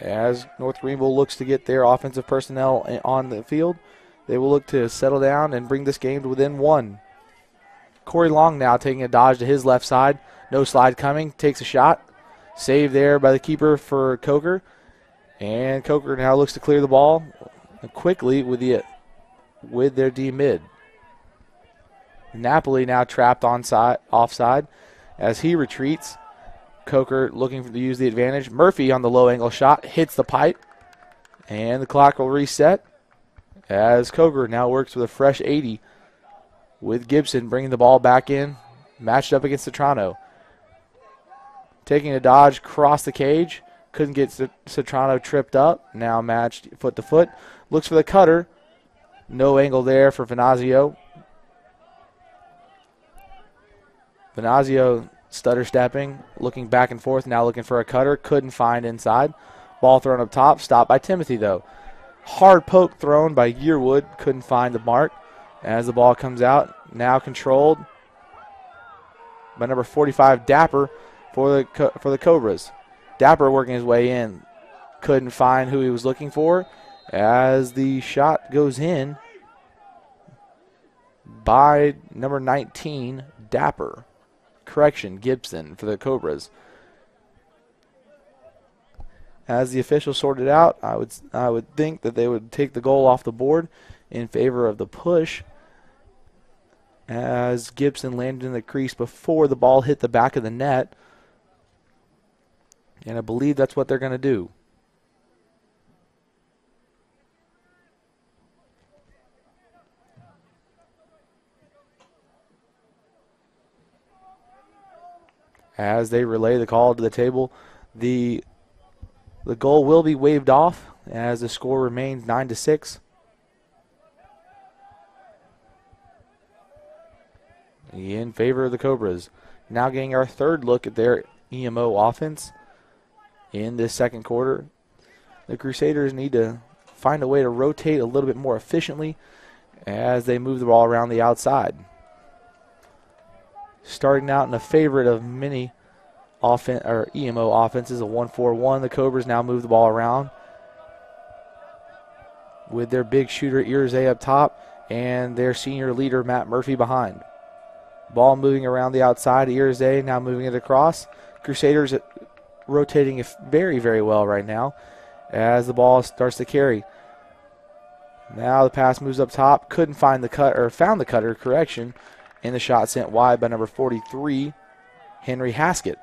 As North Greenville looks to get their offensive personnel on the field, they will look to settle down and bring this game to within one. Corey Long now taking a dodge to his left side. No slide coming. Takes a shot. Save there by the keeper for Coker. And Coker now looks to clear the ball quickly with the with their D mid. Napoli now trapped on onside offside as he retreats. Coker looking to use the advantage. Murphy on the low angle shot hits the pipe, and the clock will reset as Coker now works with a fresh 80 with Gibson bringing the ball back in, matched up against Citrano. Taking a dodge across the cage, couldn't get Citrano tripped up. Now matched foot to foot. Looks for the cutter. No angle there for Venazio. Venazio stutter stepping, looking back and forth, now looking for a cutter. Couldn't find inside. Ball thrown up top, stopped by Timothy though. Hard poke thrown by Yearwood, couldn't find the mark as the ball comes out. Now controlled by number 45 Dapper for the for the Cobras. Dapper working his way in, couldn't find who he was looking for as the shot goes in by number 19 Dapper. Correction, Gibson for the Cobras. As the officials sorted out, I would I would think that they would take the goal off the board in favor of the push. As Gibson landed in the crease before the ball hit the back of the net. And I believe that's what they're going to do. As they relay the call to the table, the the goal will be waved off as the score remains 9 to 6. In favor of the Cobras. Now getting our third look at their EMO offense in this second quarter. The Crusaders need to find a way to rotate a little bit more efficiently as they move the ball around the outside. Starting out in a favorite of many offense or EMO offenses, a 1-4-1. The Cobras now move the ball around with their big shooter Irzay up top and their senior leader Matt Murphy behind. Ball moving around the outside. Irzay now moving it across. Crusaders rotating very, very well right now as the ball starts to carry. Now the pass moves up top. Couldn't find the cut or found the cutter correction. And the shot sent wide by number 43, Henry Haskett.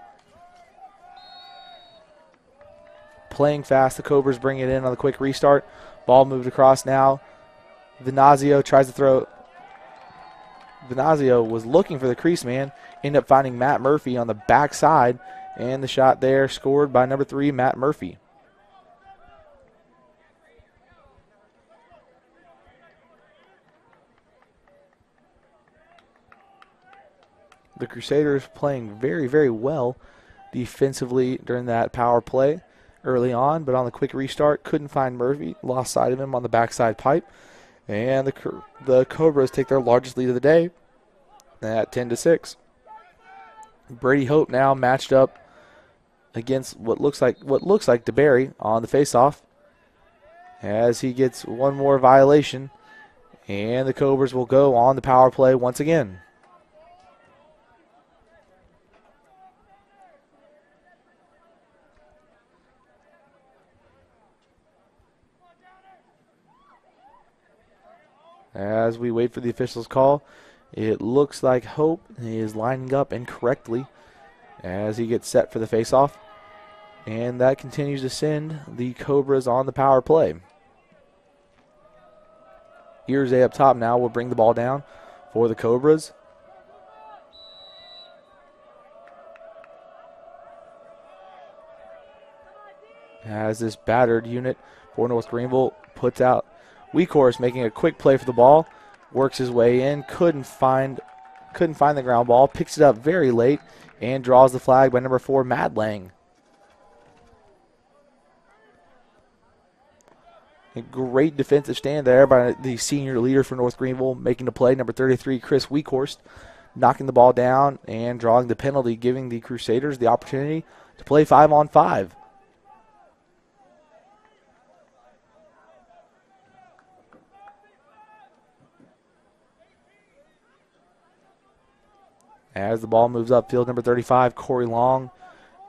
Playing fast, the Cobras bring it in on the quick restart. Ball moved across now. Venazio tries to throw. Venazio was looking for the crease man. Ended up finding Matt Murphy on the backside. And the shot there scored by number three, Matt Murphy. The Crusaders playing very, very well defensively during that power play early on, but on the quick restart, couldn't find Murphy. Lost sight of him on the backside pipe. And the, the Cobras take their largest lead of the day at 10 to 6. Brady Hope now matched up against what looks like what looks like DeBerry on the faceoff as he gets one more violation and the Cobras will go on the power play once again. As we wait for the official's call, it looks like Hope is lining up incorrectly as he gets set for the faceoff. And that continues to send the Cobras on the power play. Irzay up top now will bring the ball down for the Cobras. As this battered unit for North Greenville puts out Weekhorst making a quick play for the ball, works his way in, couldn't find couldn't find the ground ball, picks it up very late, and draws the flag by number four, Madlang. A great defensive stand there by the senior leader for North Greenville, making the play, number 33, Chris Weekhorst, knocking the ball down and drawing the penalty, giving the Crusaders the opportunity to play five on five. As the ball moves up field, number 35, Corey Long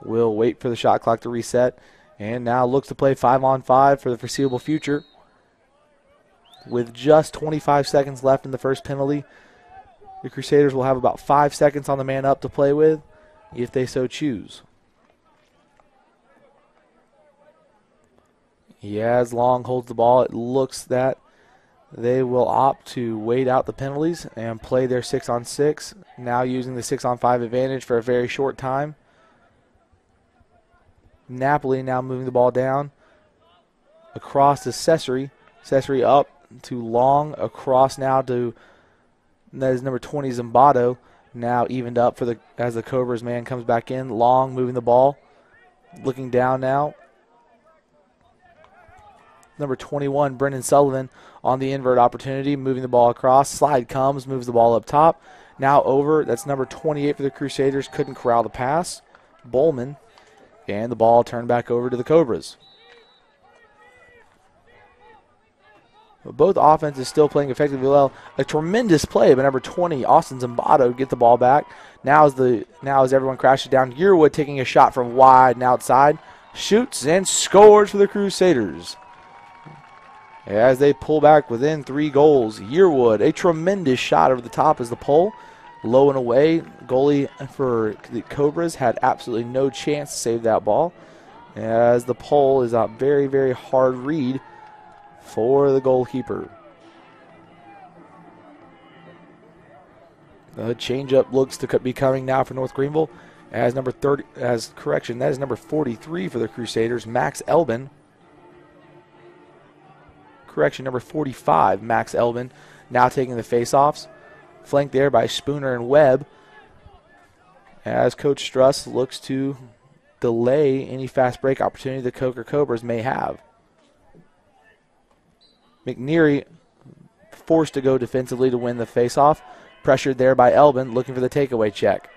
will wait for the shot clock to reset and now looks to play five on five for the foreseeable future. With just 25 seconds left in the first penalty, the Crusaders will have about five seconds on the man up to play with if they so choose. As Long holds the ball. It looks that they will opt to wait out the penalties and play their six on six, now using the six on five advantage for a very short time. Napoli now moving the ball down across to Cesare. Cesare up to Long, across now to that is number 20 Zimbato. Now evened up for the as the Cobras man comes back in. Long moving the ball, looking down now number 21, Brendan Sullivan, on the invert opportunity, moving the ball across. Slide comes, moves the ball up top. Now over. That's number 28 for the Crusaders. Couldn't corral the pass. Bowman. And the ball turned back over to the Cobras. Both offenses still playing effectively well. A tremendous play by number 20, Austin Zimbato, get the ball back. Now as the now as everyone crashes down, Yearwood taking a shot from wide and outside, shoots and scores for the Crusaders as they pull back within three goals. Yearwood, a tremendous shot over the top as the pole. Low and away. Goalie for the Cobras had absolutely no chance to save that ball. as the pole is a very, very hard read for the goalkeeper. The changeup looks to be coming now for North Greenville as number 30 as correction that is number 43 for the Crusaders Max Elbin correction number 45 Max Elbin now taking the faceoffs flanked there by Spooner and Webb as Coach Struss looks to delay any fast break opportunity the Coker Cobras may have. McNeary forced to go defensively to win the faceoff, pressured there by Elbin, looking for the takeaway check.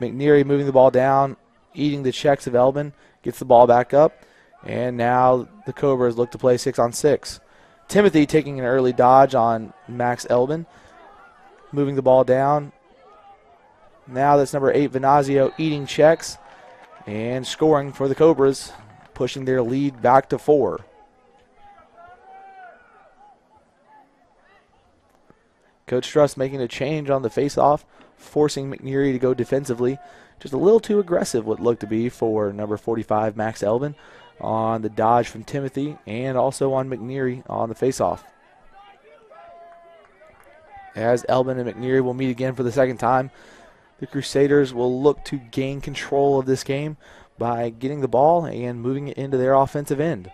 McNeary moving the ball down, eating the checks of Elbin, gets the ball back up, and now the Cobras look to play six on six. Timothy taking an early dodge on Max Elbin, moving the ball down. Now that's number eight, Venazio, eating checks and scoring for the Cobras, pushing their lead back to four. Coach Struss making a change on the faceoff, forcing McNeary to go defensively. Just a little too aggressive, what looked to be for number 45, Max Elbin, on the dodge from Timothy, and also on McNeary on the faceoff. As Elbin and McNeary will meet again for the second time, the Crusaders will look to gain control of this game by getting the ball and moving it into their offensive end.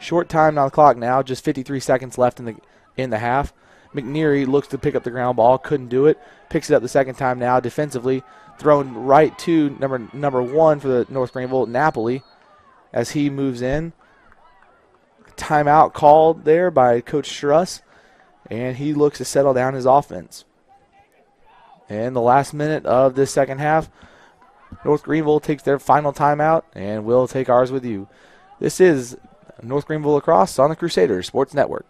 Short time on the clock now, just 53 seconds left in the in the half. McNeary looks to pick up the ground ball, couldn't do it. Picks it up the second time now defensively, thrown right to number number one for the North Greenville Napoli, as he moves in. Timeout called there by Coach Struss and he looks to settle down his offense. And the last minute of this second half, North Greenville takes their final timeout, and we'll take ours with you. This is North Greenville Lacrosse on the Crusaders Sports Network.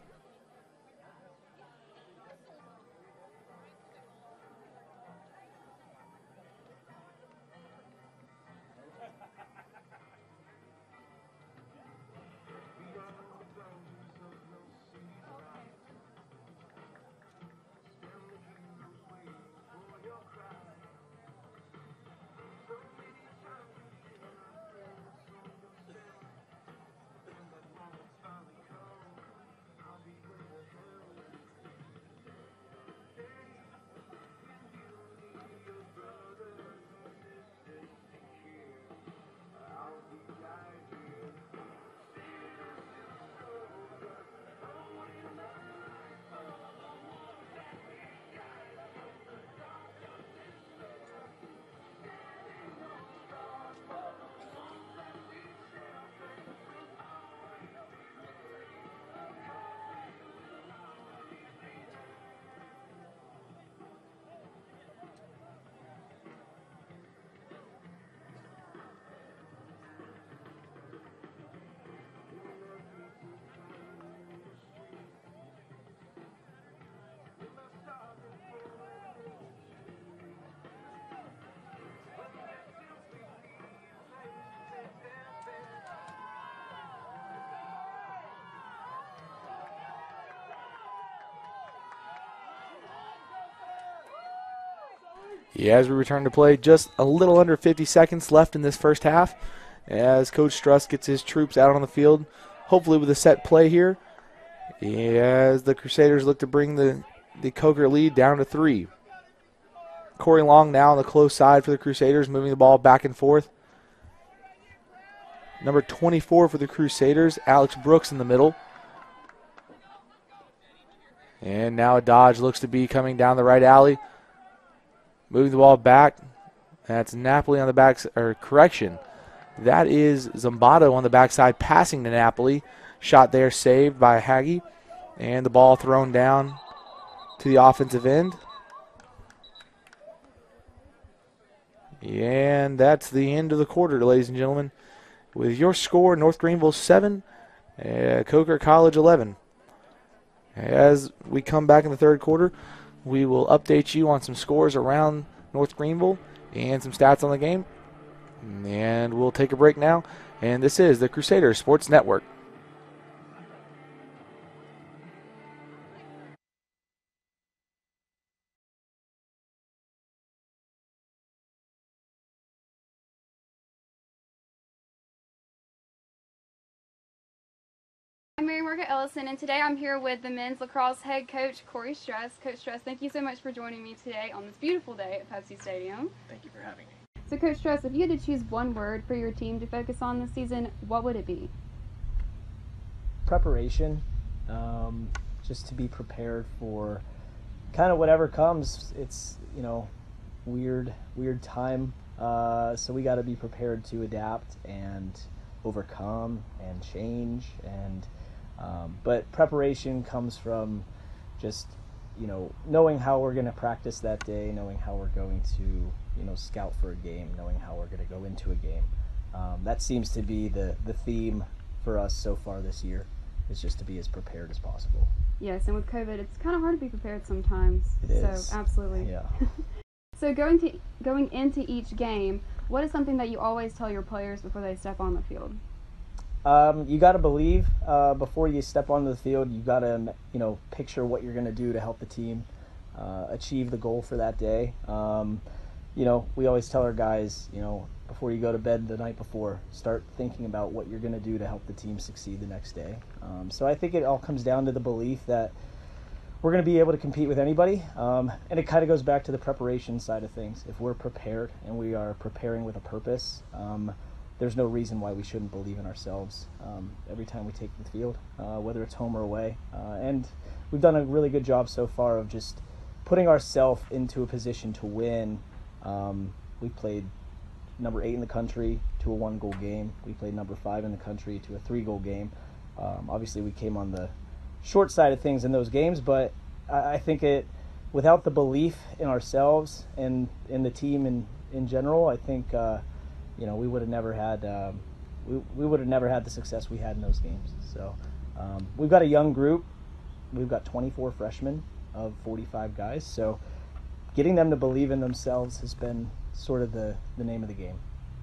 As we return to play, just a little under 50 seconds left in this first half as Coach Struss gets his troops out on the field, hopefully with a set play here, as the Crusaders look to bring the, the Coker lead down to three. Corey Long now on the close side for the Crusaders, moving the ball back and forth. Number 24 for the Crusaders, Alex Brooks in the middle. And now a dodge looks to be coming down the right alley. Moving the ball back. That's Napoli on the back, or correction. That is Zombato on the backside passing to Napoli. Shot there saved by Haggy. And the ball thrown down to the offensive end. And that's the end of the quarter, ladies and gentlemen. With your score, North Greenville 7, uh, Coker College 11. As we come back in the third quarter, we will update you on some scores around North Greenville and some stats on the game. And we'll take a break now. And this is the Crusaders Sports Network. Margaret Ellison, and today I'm here with the men's lacrosse head coach, Corey Struss. Coach Struss, thank you so much for joining me today on this beautiful day at Pepsi Stadium. Thank you for having me. So, Coach Struss, if you had to choose one word for your team to focus on this season, what would it be? Preparation. Um, just to be prepared for kind of whatever comes. It's, you know, weird, weird time. Uh, so we got to be prepared to adapt and overcome and change and um, but preparation comes from just you know knowing how we're going to practice that day knowing how we're going to you know scout for a game knowing how we're going to go into a game um, that seems to be the the theme for us so far this year is just to be as prepared as possible yes and with covid it's kind of hard to be prepared sometimes it is. so absolutely yeah so going to going into each game what is something that you always tell your players before they step on the field? Um, you got to believe uh, before you step onto the field. You got to, you know, picture what you're going to do to help the team uh, achieve the goal for that day. Um, you know, we always tell our guys, you know, before you go to bed the night before, start thinking about what you're going to do to help the team succeed the next day. Um, so I think it all comes down to the belief that we're going to be able to compete with anybody. Um, and it kind of goes back to the preparation side of things. If we're prepared and we are preparing with a purpose, um, there's no reason why we shouldn't believe in ourselves um, every time we take the field, uh, whether it's home or away. Uh, and we've done a really good job so far of just putting ourselves into a position to win. Um, we played number eight in the country to a one goal game. We played number five in the country to a three goal game. Um, obviously, we came on the short side of things in those games, but I, I think it without the belief in ourselves and in the team in in general, I think uh, you know we would have never had um, we, we would have never had the success we had in those games. So um, we've got a young group. We've got 24 freshmen of 45 guys. So getting them to believe in themselves has been sort of the, the name of the game.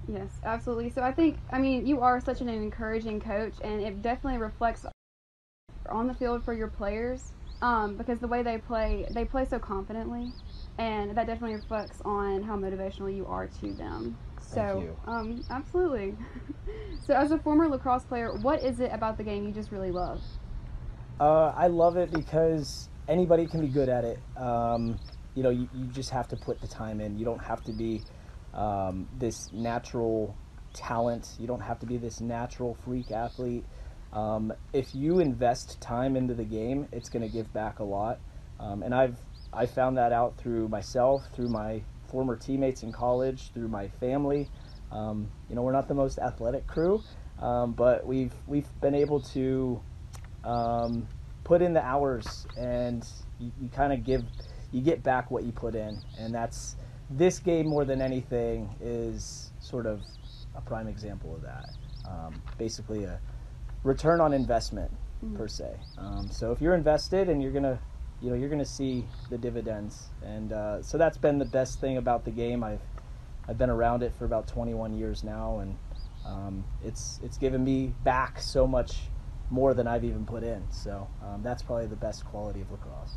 Yes, absolutely. So I think, I mean, you are such an encouraging coach, and it definitely reflects on the field for your players um, because the way they play, they play so confidently, and that definitely reflects on how motivational you are to them. So, um, absolutely. so, as a former lacrosse player, what is it about the game you just really love? Uh, I love it because anybody can be good at it. Um, you know, you, you just have to put the time in. You don't have to be um, this natural talent. You don't have to be this natural freak athlete. Um, if you invest time into the game, it's going to give back a lot. Um, and I've I found that out through myself, through my former teammates in college, through my family. Um, you know, we're not the most athletic crew, um, but we've we've been able to um, put in the hours, and you, you kind of give you get back what you put in, and that's this game more than anything is sort of a prime example of that. Um, basically, a return on investment mm-hmm. per se. Um, so if you're invested and you're gonna, you know, you're gonna see the dividends, and uh, so that's been the best thing about the game. I've I've been around it for about 21 years now, and um, it's it's given me back so much more than I've even put in. So um, that's probably the best quality of lacrosse.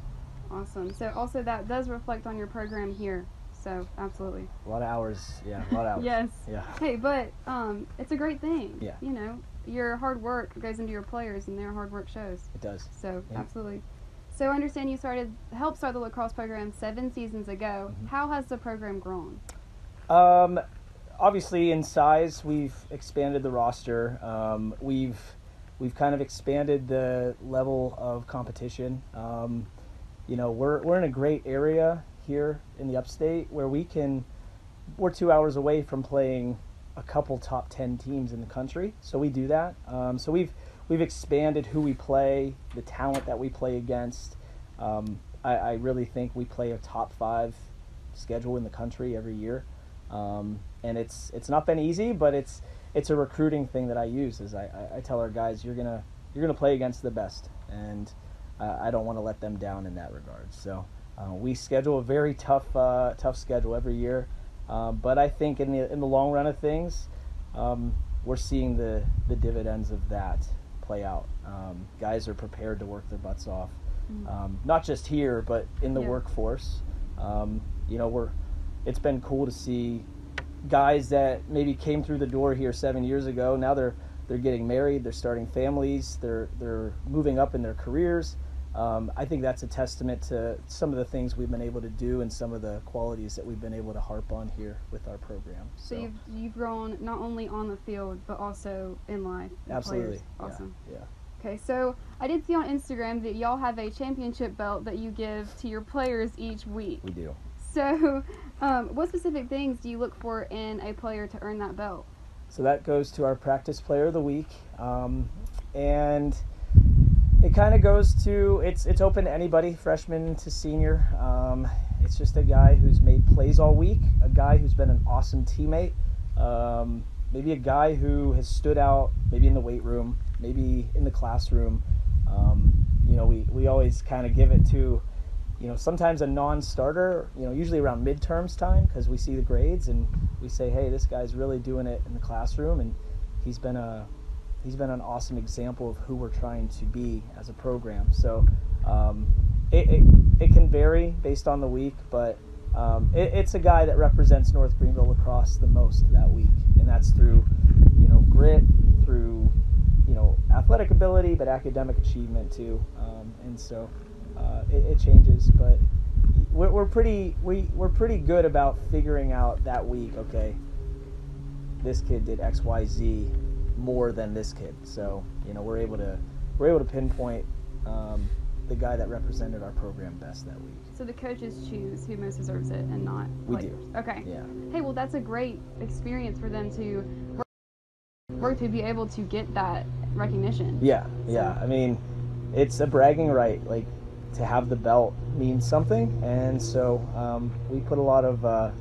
Awesome. So also that does reflect on your program here. So absolutely. A lot of hours. Yeah, a lot of hours. yes. Yeah. Hey, but um, it's a great thing. Yeah. You know, your hard work goes into your players, and their hard work shows. It does. So yeah. absolutely. So I understand you started helped start the lacrosse program seven seasons ago. Mm-hmm. How has the program grown? Um, obviously in size we've expanded the roster. Um, we've we've kind of expanded the level of competition. Um, you know, we're we're in a great area here in the upstate where we can we're two hours away from playing a couple top 10 teams in the country. So we do that. Um, so we've we've expanded who we play, the talent that we play against. Um, I, I, really think we play a top five schedule in the country every year, um, and it's it's not been easy, but it's it's a recruiting thing that I use. Is I, I, I tell our guys you're gonna you're gonna play against the best, and uh, I don't want to let them down in that regard. So uh, we schedule a very tough uh, tough schedule every year. Um, but I think in the in the long run of things, um, we're seeing the the dividends of that play out. Um, guys are prepared to work their butts off, mm-hmm. Um, not just here, but in the yeah. workforce. Um, you know, we're it's been cool to see guys that maybe came through the door here seven years ago. Now they're they're getting married, they're starting families, they're they're moving up in their careers. Um, I think that's a testament to some of the things we've been able to do and some of the qualities that we've been able to harp on here with our program. So, you've you've grown not only on the field but also in life. absolutely players. Awesome. Yeah, yeah. Okay, so I did see on Instagram that y'all have a championship belt that you give to your players each week. we do. So, um, what specific things do you look for in a player to earn that belt? So that goes to our practice player of the week, um, and it kind of goes to it's it's open to anybody, freshman to senior. Um, it's just a guy who's made plays all week, a guy who's been an awesome teammate, um, maybe a guy who has stood out, maybe in the weight room, maybe in the classroom. Um, you know, we we always kind of give it to you know, sometimes a non-starter, you know, usually around midterms time because we see the grades and we say, hey, this guy's really doing it in the classroom, and he's been a he's been an awesome example of who we're trying to be as a program. So um, it, it, it can vary based on the week, but um, it, it's a guy that represents North Greenville lacrosse the most that week, and that's through you know grit, through you know athletic ability, but academic achievement too, um, and so uh, it, it changes, but we're, we're pretty we we're pretty good about figuring out that week. Okay, this kid did X Y Z more than this kid, so you know we're able to we're able to pinpoint um, the guy that represented our program best that week. So the coaches choose who most deserves it and not. We players. do. Okay. Yeah, Hey, well, that's a great experience for them to work, work to be able to get that recognition. yeah, yeah. I mean, it's a bragging right. Like to have the belt means something, and so um, we put a lot of uh,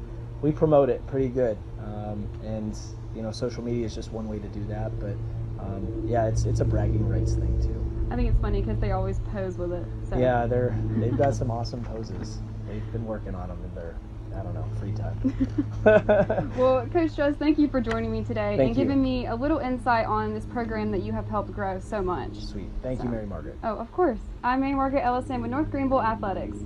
we promote it pretty good, um, and you know, social media is just one way to do that. But um, yeah, it's it's a bragging rights thing too. I think it's funny because they always pose with it. So. Yeah, they're they've got some awesome poses. They've been working on them in their I don't know free time. Well, Coach Struss, thank you for joining me today Thank and you. giving me a little insight on this program that you have helped grow so much. Sweet. Thank you, Mary Margaret. Oh, of course. I'm Mary Margaret Ellison with North Greenville Athletics.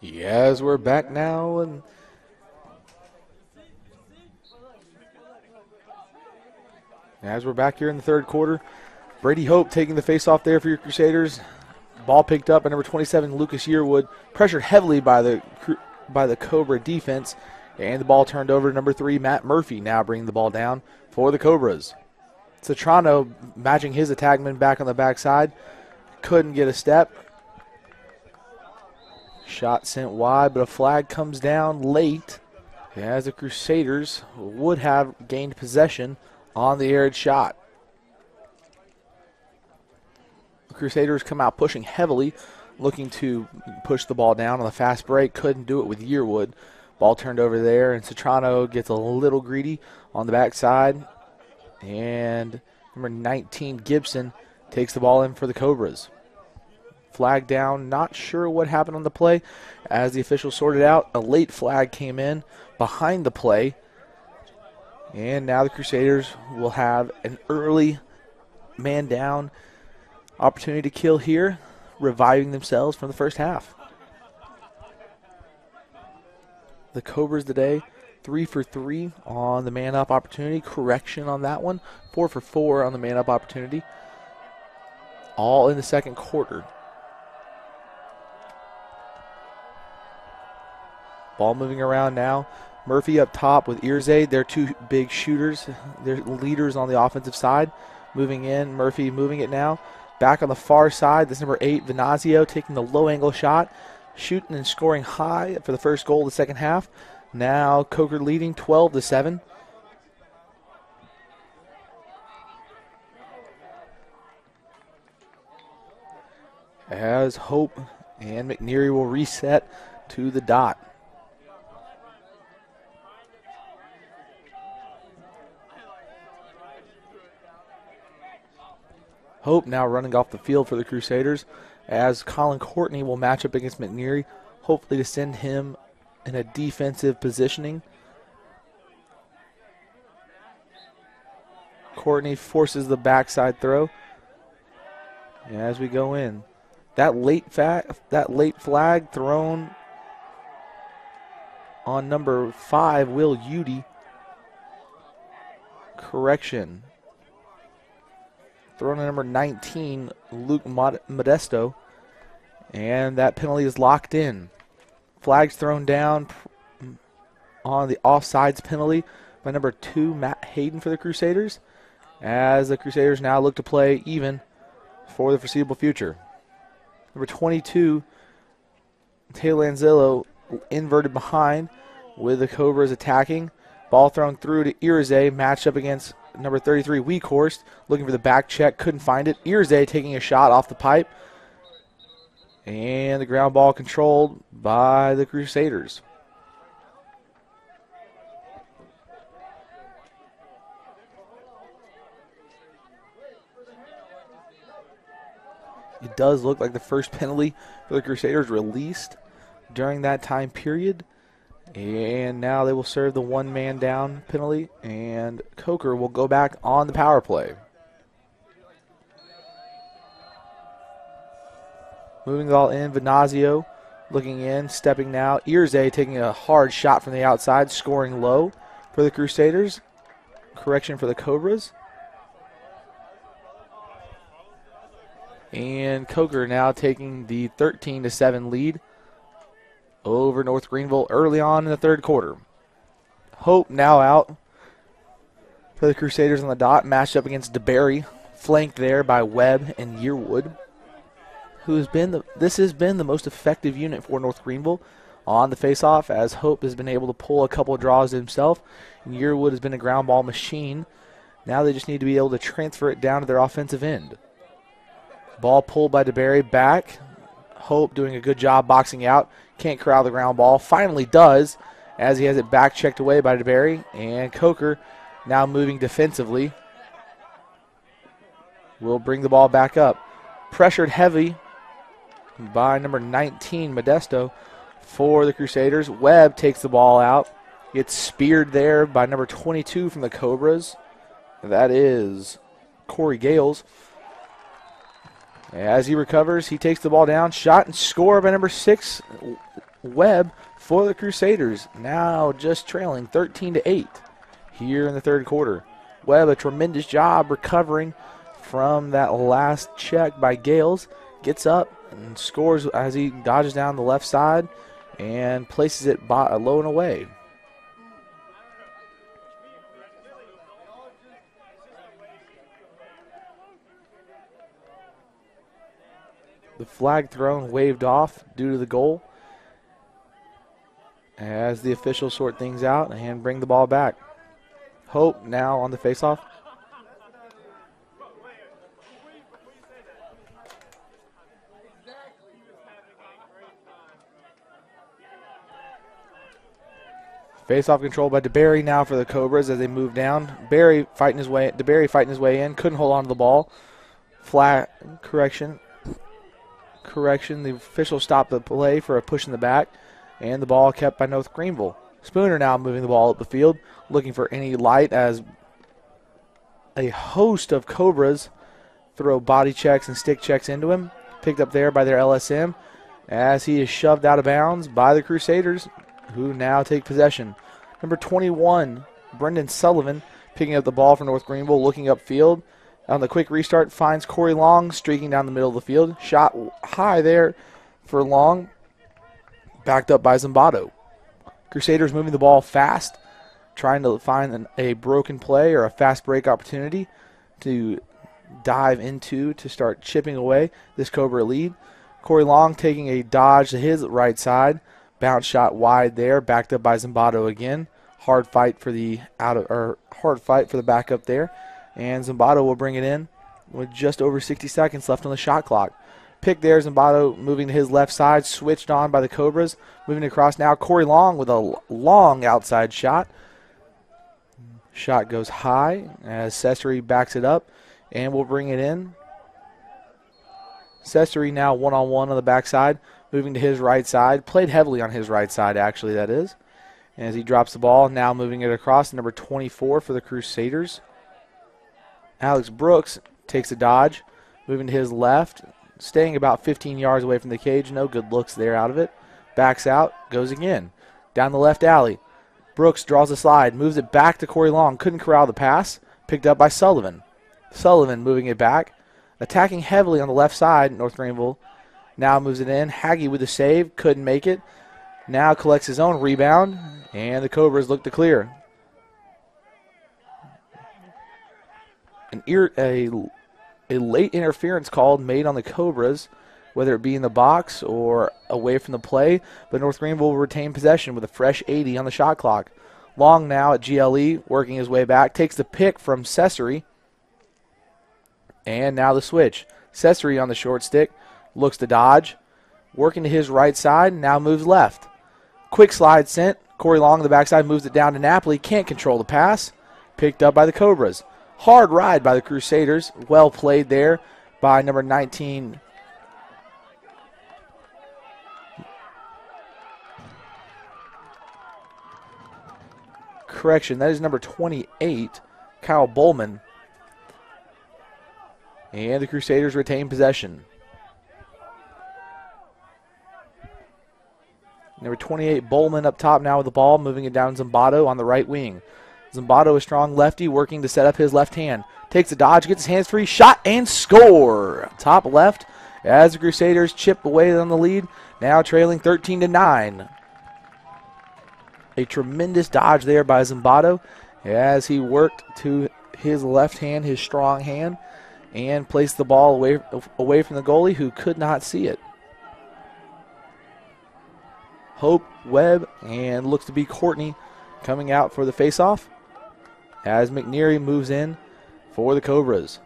Yes, we're back now and as we're back here in the third quarter, Brady Hope taking the face off there for your Crusaders. Ball picked up by number 27 Lucas Yearwood, pressured heavily by the by the Cobra defense, and the ball turned over to number 3 Matt Murphy now bringing the ball down for the Cobras. Citrano matching his attackman back on the backside, couldn't get a step. Shot sent wide, but a flag comes down late as the Crusaders would have gained possession on the aired shot. The Crusaders come out pushing heavily, looking to push the ball down on the fast break. Couldn't do it with Yearwood. Ball turned over there, and Citrano gets a little greedy on the backside. And number 19, Gibson, takes the ball in for the Cobras. Flag down. Not sure what happened on the play. As the officials sorted out, a late flag came in behind the play. And now the Crusaders will have an early man down opportunity to kill here, reviving themselves from the first half. The Cobras today, three for three on the man up opportunity. Correction on that one. Four for four on the man up opportunity. All in the second quarter. Ball moving around now. Murphy up top with Irizarry. They're two big shooters. They're leaders on the offensive side. Moving in. Murphy moving it now. Back on the far side, this number eight, Venazio, taking the low angle shot, shooting and scoring high for the first goal of the second half. Now Coker leading 12 to 7. As Hope and McNeary will reset to the dot. Hope now running off the field for the Crusaders as Colin Courtney will match up against McNeary, hopefully to send him in a defensive positioning. Courtney forces the backside throw. And as we go in, that late fa- that late flag thrown on number five, Will Udy. Correction thrown to number 19, Luke Modesto. And that penalty is locked in. Flags thrown down mm, on the offsides penalty by number two, Matt Hayden for the Crusaders. As the Crusaders now look to play even for the foreseeable future. Number 22, Taylor Lanzillo inverted behind with the Cobras attacking. Ball thrown through to Irizarry, matched up against number 33, Weekhorst, looking for the back check, couldn't find it. Irizarry taking a shot off the pipe. And the ground ball controlled by the Crusaders. It does look like the first penalty for the Crusaders released during that time period. And now they will serve the one man down penalty, and Coker will go back on the power play. Moving ball in, Venazio looking in, stepping now. Irizarry taking a hard shot from the outside, scoring low for the Crusaders. Correction for the Cobras. And Coker now taking the 13 to 7 lead over North Greenville early on in the third quarter. Hope now out for the Crusaders on the dot, matched up against DeBerry, flanked there by Webb and Yearwood, who has been the, this has been the most effective unit for North Greenville on the faceoff, as Hope has been able to pull a couple draws himself, Yearwood has been a ground ball machine. Now they just need to be able to transfer it down to their offensive end. Ball pulled by DeBerry back. Hope doing a good job boxing out. Can't corral the ground ball. Finally does as he has it back checked away by DeBerry. And Coker now moving defensively will bring the ball back up. Pressured heavy by number 19, Modesto, for the Crusaders. Webb takes the ball out. Gets speared there by number 22 from the Cobras. That is Corey Gales. As he recovers, he takes the ball down. Shot and score by number six, Webb for the Crusaders. Now just trailing 13 to 8 here in the third quarter. Webb, a tremendous job recovering from that last check by Gales. Gets up and scores as he dodges down the left side and places it low and away. The flag thrown waved off due to the goal as the officials sort things out and bring the ball back. Hope now on the faceoff. Face-off control by DeBerry now for the Cobras as they move down. Barry fighting his way. DeBerry fighting his way in. Couldn't hold on to the ball. Flat correction. Correction. The official stopped the play for a push in the back, and the ball kept by North Greenville. Spooner now moving the ball up the field, looking for any light as a host of Cobras throw body checks and stick checks into him. Picked up there by their LSM as he is shoved out of bounds by the Crusaders who now take possession. Number 21, Brendan Sullivan, picking up the ball for North Greenville, looking upfield. On the quick restart, finds Corey Long streaking down the middle of the field. Shot high there for Long, backed up by Zimbato. Crusaders moving the ball fast, trying to find an, a broken play or a fast break opportunity to dive into to start chipping away this Cobra lead. Corey Long taking a dodge to his right side. Bounce shot wide there, backed up by Zimbato again. Hard fight for the out of or hard fight for the backup there, and Zimbato will bring it in with just over 60 seconds left on the shot clock. Pick there, Zimbato moving to his left side, switched on by the Cobras. Moving across now, Corey Long with a long outside shot. Shot goes high as Cesare backs it up, and will bring it in. Cesare now one on one on the backside moving to his right side. Played heavily on his right side, actually, that is. As he drops the ball, now moving it across, number 24 for the Crusaders. Alex Brooks takes a dodge, moving to his left, staying about 15 yards away from the cage. No good looks there out of it. Backs out, goes again. Down the left alley. Brooks draws a slide, moves it back to Corey Long. Couldn't corral the pass. Picked up by Sullivan. Sullivan moving it back. Attacking heavily on the left side, North Greenville now moves it in. Haggy with the save. Couldn't make it. Now collects his own rebound. And the Cobras look to clear. An ear, a, a late interference called made on the Cobras, whether it be in the box or away from the play. But North Greenville will retain possession with a fresh 80 on the shot clock. Long now at GLE, working his way back. Takes the pick from Cesare. And now the switch. Cesare on the short stick looks to dodge, working to his right side, now moves left. Quick slide sent. Corey Long on the backside moves it down to Napoli. Can't control the pass. Picked up by the Cobras. Hard ride by the Crusaders. Well played there by number 19. Correction, that is number 28, Kyle Bowman. And the Crusaders retain possession. Number 28, Bowman up top now with the ball, moving it down Zimbato on the right wing. Zimbato, a strong lefty, working to set up his left hand. Takes a dodge, gets his hands free, shot, and score. Top left as the Crusaders chip away on the lead, now trailing 13 to 9. A tremendous dodge there by Zimbato as he worked to his left hand, his strong hand, and placed the ball away, away from the goalie who could not see it. Hope, Webb, and looks to be Courtney coming out for the faceoff as McNeary moves in for the Cobras.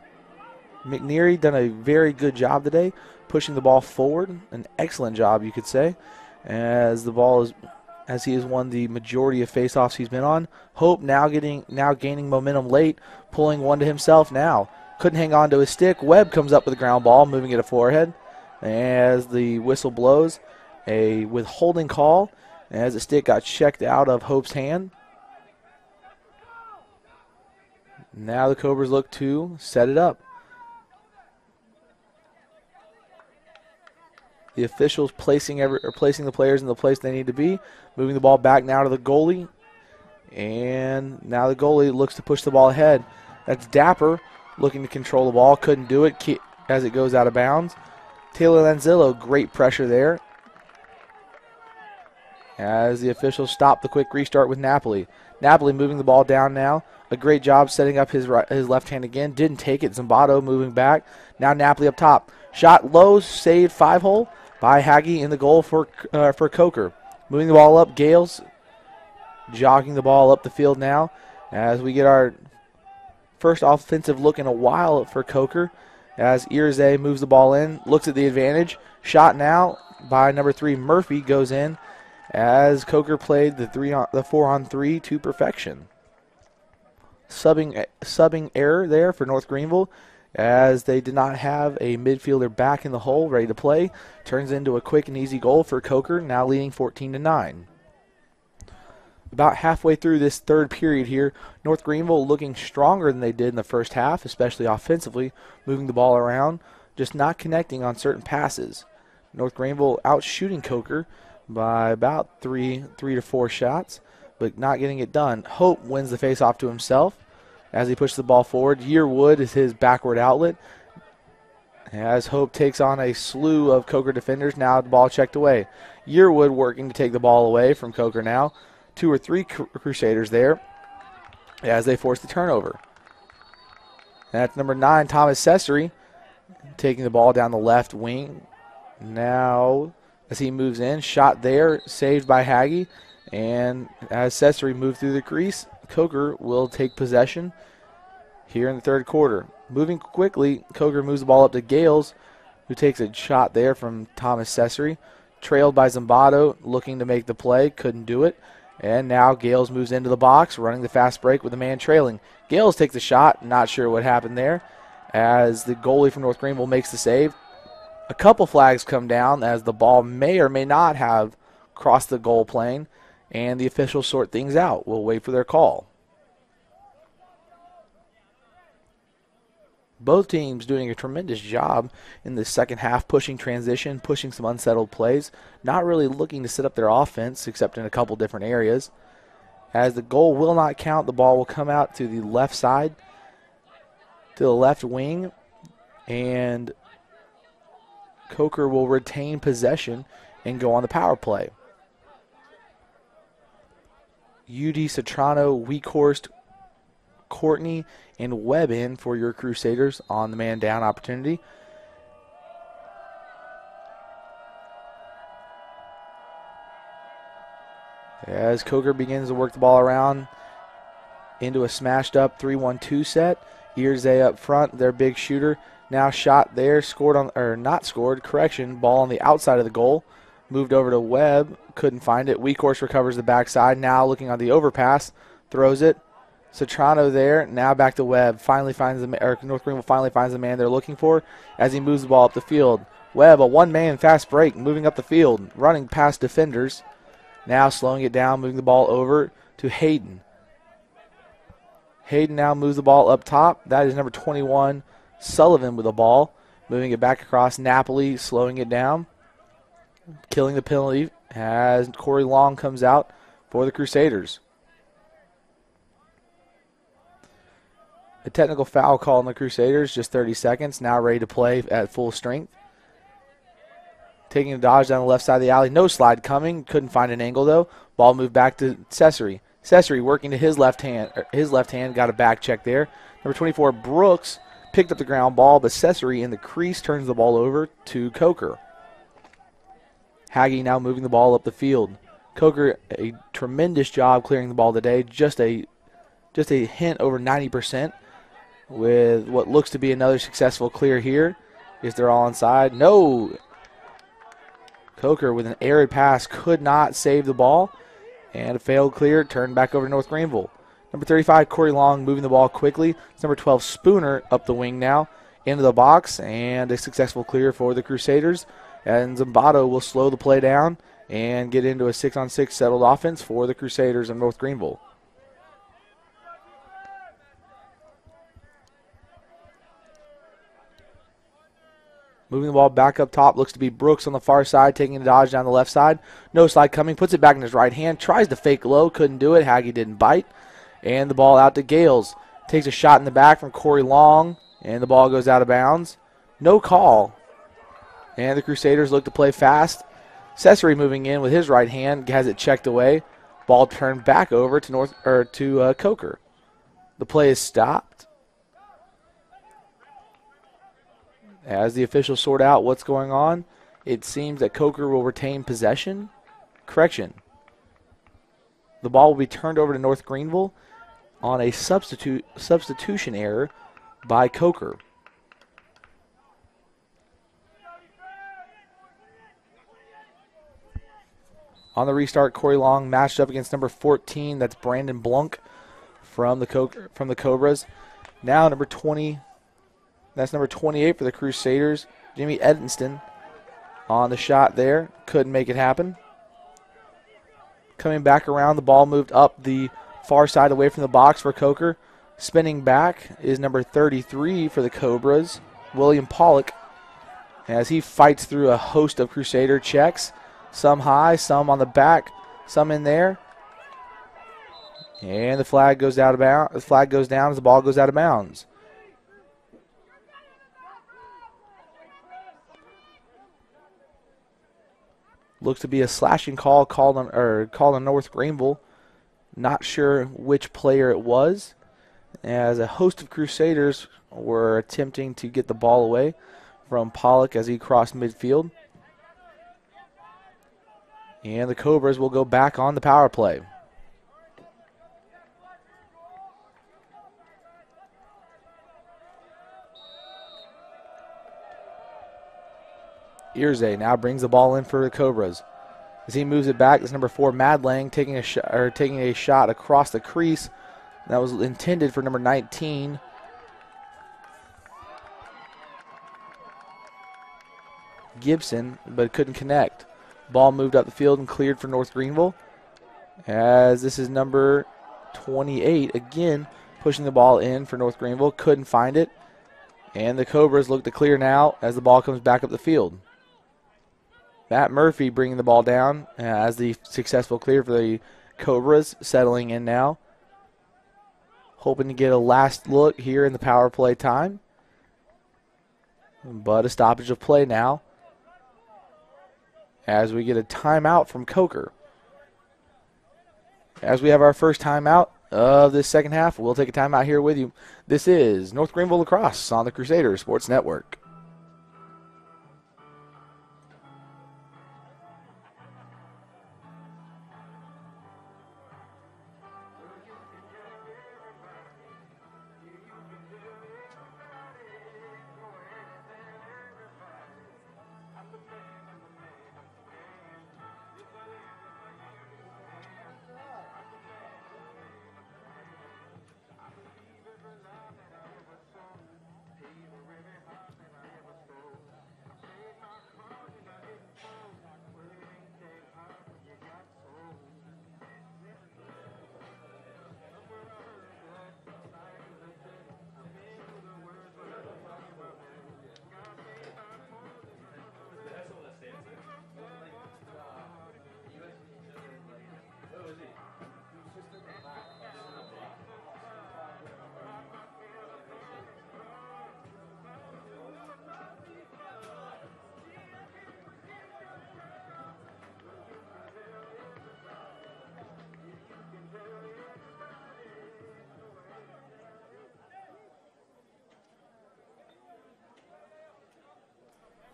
McNeary done a very good job today, pushing the ball forward. An excellent job, you could say, as the ball is as he has won the majority of faceoffs he's been on. Hope now getting now gaining momentum late, pulling one to himself now. Couldn't hang on to his stick. Webb comes up with a ground ball, moving it to forehead. As the whistle blows, a withholding call as the stick got checked out of Hope's hand. Now the Cobras look to set it up. The officials placing every, or placing the players in the place they need to be. Moving the ball back now to the goalie. And now the goalie looks to push the ball ahead. That's Dapper looking to control the ball. Couldn't do it as it goes out of bounds. Taylor Lanzillo, great pressure there. As the officials stop the quick restart with Napoli. Napoli moving the ball down now. A great job setting up his right, his left hand again. Didn't take it. Zimbato moving back. Now Napoli up top. Shot low, saved five hole by Haggy in the goal for uh, for Coker. Moving the ball up. Gales jogging the ball up the field now as we get our first offensive look in a while for Coker as Irizarry moves the ball in, looks at the advantage. Shot now by number three Murphy goes in as Coker played the three on, the four on three to perfection. Subbing eh, subbing error there for North Greenville as they did not have a midfielder back in the hole ready to play. Turns into a quick and easy goal for Coker, now leading 14 to 9 about halfway through this third period here, North Greenville looking stronger than they did in the first half, especially offensively, moving the ball around, just not connecting on certain passes. North Greenville out shooting Coker by about three, three to four shots, but not getting it done. Hope wins the face-off to himself as he pushes the ball forward. Yearwood is his backward outlet. As Hope takes on a slew of Coker defenders, now the ball checked away. Yearwood working to take the ball away from Coker now two or three Crusaders there as they force the turnover. That's number nine, Thomas Cesary, taking the ball down the left wing. Now, as he moves in, shot there, saved by Haggy. And as Cesary moves through the crease, Coker will take possession here in the third quarter. Moving quickly, Coker moves the ball up to Gales, who takes a shot there from Thomas Cesary. Trailed by Zimbato, looking to make the play, couldn't do it. And now Gales moves into the box, running the fast break with a man trailing. Gales takes a shot, not sure what happened there, as the goalie from North Greenville makes the save. A couple flags come down as the ball may or may not have crossed the goal plane, and the officials sort things out. We'll wait for their call. both teams doing a tremendous job in the second half, pushing transition, pushing some unsettled plays, not really looking to set up their offense except in a couple different areas. As the goal will not count, the ball will come out to the left side, to the left wing, and Coker will retain possession and go on the power play. Udy Citrano, Weekhorst, Courtney, and Webb in for your Crusaders on the man down opportunity. As Coker begins to work the ball around into a smashed up 3 1 2 set. Irizarry up front, their big shooter. Now shot there, scored on, or not scored, correction, ball on the outside of the goal. Moved over to Webb, couldn't find it. Weekhorst recovers the backside. Now looking on the overpass, throws it. Citrano there. Now back to Webb. Finally finds the or North Greenville finally finds the man they're looking for as he moves the ball up the field. Webb, a one-man fast break, moving up the field, running past defenders. Now slowing it down, moving the ball over to Hayden. Hayden now moves the ball up top. That is number 21, Sullivan with the ball. Moving it back across Napoli, slowing it down. Killing the penalty as Corey Long comes out for the Crusaders. A technical foul call on the Crusaders, just 30 seconds. Now ready to play at full strength. Taking a dodge down the left side of the alley. No slide coming. Couldn't find an angle though. Ball moved back to Cesary. Cesary working to his left hand. Er, his left hand got a back check there. Number 24 Brooks picked up the ground ball, but Cesary in the crease turns the ball over to Coker. Haggy now moving the ball up the field. Coker a tremendous job clearing the ball today. Just a just a hint over 90 percent with what looks to be another successful clear here. Is they're all inside? No. Coker with an arid pass could not save the ball. And a failed clear, turned back over to North Greenville. Number 35, Corey Long moving the ball quickly. It's number 12, Spooner up the wing now into the box. And a successful clear for the Crusaders. And Zimbato will slow the play down and get into a six on six settled offense for the Crusaders of North Greenville. Moving the ball back up top. Looks to be Brooks on the far side, taking a dodge down the left side. No slide coming. Puts it back in his right hand. Tries to fake low. Couldn't do it. Haggy didn't bite. And the ball out to Gales. Takes a shot in the back from Corey Long. And the ball goes out of bounds. No call. And the Crusaders look to play fast. Cesare moving in with his right hand has it checked away. Ball turned back over to North or to uh, Coker. The play is stopped. As the officials sort out what's going on, it seems that Coker will retain possession. Correction. The ball will be turned over to North Greenville on a substitute substitution error by Coker. On the restart, Corey Long matched up against number 14. That's Brandon Blunk from the Co- from the Cobras. Now number 20. That's number 28 for the Crusaders. Jimmy Edenston on the shot there. Couldn't make it happen. Coming back around, the ball moved up the far side away from the box for Coker. Spinning back is number 33 for the Cobras, William Pollock, as he fights through a host of Crusader checks. Some high, some on the back, some in there. And the flag goes out of bounds. The flag goes down as the ball goes out of bounds. Looks to be a slashing call called on or called on North Greenville. Not sure which player it was. As a host of Crusaders were attempting to get the ball away from Pollock as he crossed midfield. And the Cobras will go back on the power play. Irizarry now brings the ball in for the Cobras. As he moves it back, it's number four Madlang taking a shot or taking a shot across the crease. That was intended for number 19. Gibson, but couldn't connect. Ball moved up the field and cleared for North Greenville. As this is number 28, again pushing the ball in for North Greenville. Couldn't find it. And the Cobras look to clear now as the ball comes back up the field. Matt Murphy bringing the ball down uh, as the successful clear for the Cobras settling in now. Hoping to get a last look here in the power play time. But a stoppage of play now as we get a timeout from Coker. As we have our first timeout of this second half, we'll take a timeout here with you. This is North Greenville Lacrosse on the Crusader Sports Network.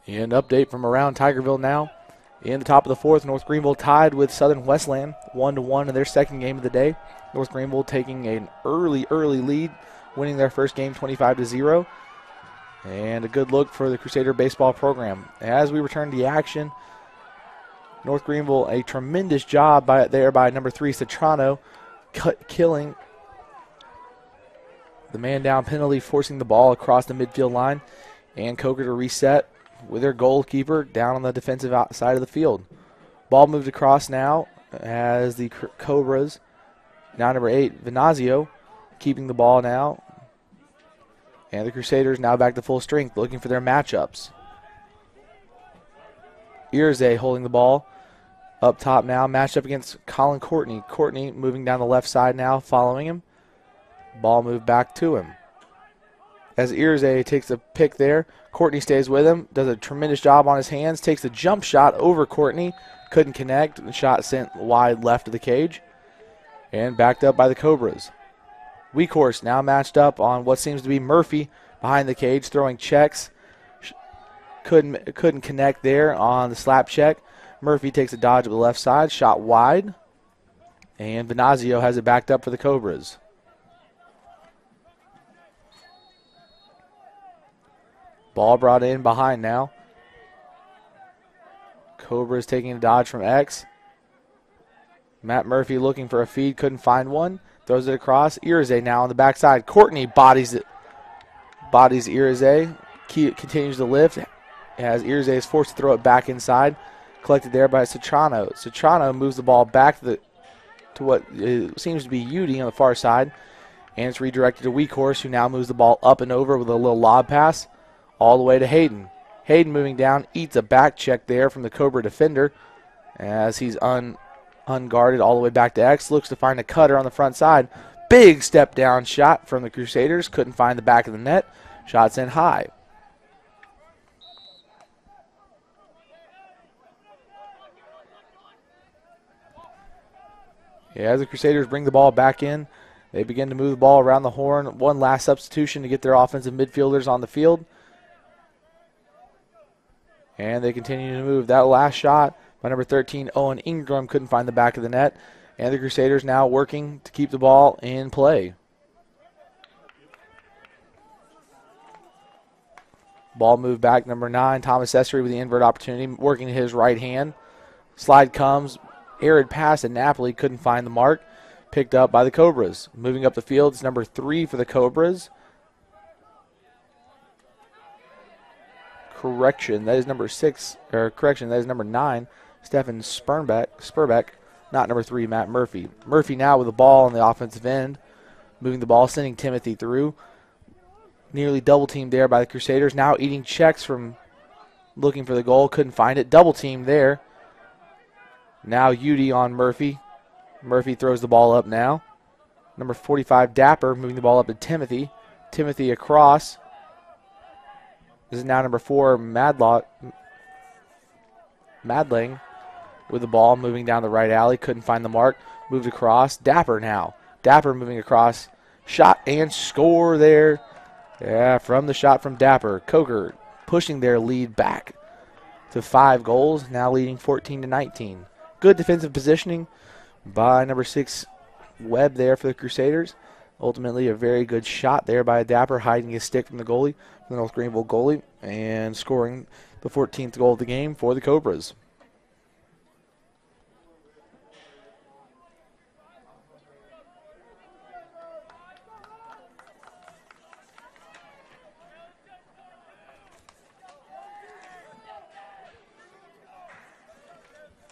And update from around Tigerville now. In the top of the fourth, North Greenville tied with Southern Wesleyan, one to one in their second game of the day. North Greenville taking an early, early lead, winning their first game 25 to zero. And a good look for the Crusader baseball program. As we return to the action, North Greenville a tremendous job by there by number three Citrano, cut, killing the man down penalty, forcing the ball across the midfield line, and Coker to reset with their goalkeeper down on the defensive side of the field. Ball moved across now as the Cobras, now number eight, Venazio, keeping the ball now. And the Crusaders now back to full strength, looking for their matchups. Irizarry holding the ball up top now, matched up against Colin Courtney. Courtney moving down the left side now, following him. Ball moved back to him. As Irizarry takes a pick there, Courtney stays with him, does a tremendous job on his hands, takes a jump shot over Courtney, couldn't connect, shot sent wide left of the cage, and backed up by the Cobras. Weekhorst now matched up on what seems to be Murphy behind the cage, throwing checks. Couldn't couldn't connect there on the slap check. Murphy takes a dodge of the left side, shot wide, and Venazio has it backed up for the Cobras. Ball brought in behind now. Cobra is taking a dodge from X. Matt Murphy looking for a feed, couldn't find one. Throws it across. Irizarry now on the backside. Courtney bodies it. Bodies Irizarry. Continues to lift. As Irizarry is forced to throw it back inside. Collected there by Citrano. Citrano moves the ball back to, the, to what uh, seems to be Udy on the far side. And it's redirected to Weekhorst, who now moves the ball up and over with a little lob pass all the way to Hayden. Hayden moving down, eats a back check there from the Cobra defender as he's un, unguarded all the way back to X. Looks to find a cutter on the front side. Big step down shot from the Crusaders. Couldn't find the back of the net. Shots in high. Yeah, as the Crusaders bring the ball back in, they begin to move the ball around the horn. One last substitution to get their offensive midfielders on the field. And they continue to move. That last shot by number 13, Owen Ingram, couldn't find the back of the net. And the Crusaders now working to keep the ball in play. Ball moved back, number nine, Thomas Essery with the invert opportunity, working his right hand. Slide comes, arid pass, and Napoli couldn't find the mark. Picked up by the Cobras. Moving up the field, it's number three for the Cobras. Correction. That is number six, or correction, that is number nine, Stefan Spurbeck, Spurbeck, not number three, Matt Murphy. Murphy now with the ball on the offensive end, moving the ball, sending Timothy through. Nearly double teamed there by the Crusaders. Now eating checks from looking for the goal, couldn't find it. Double team there. Now Udy on Murphy. Murphy throws the ball up now. Number 45, Dapper, moving the ball up to Timothy. Timothy across. This is now number four, Madlock. Madling with the ball moving down the right alley. Couldn't find the mark. Moved across. Dapper now. Dapper moving across. Shot and score there. Yeah, from the shot from Dapper. Coker pushing their lead back to five goals, now leading 14 to 19. Good defensive positioning by number six Webb there for the Crusaders. Ultimately, a very good shot there by Dapper, hiding his stick from the goalie the North Greenville goalie, and scoring the 14th goal of the game for the Cobras.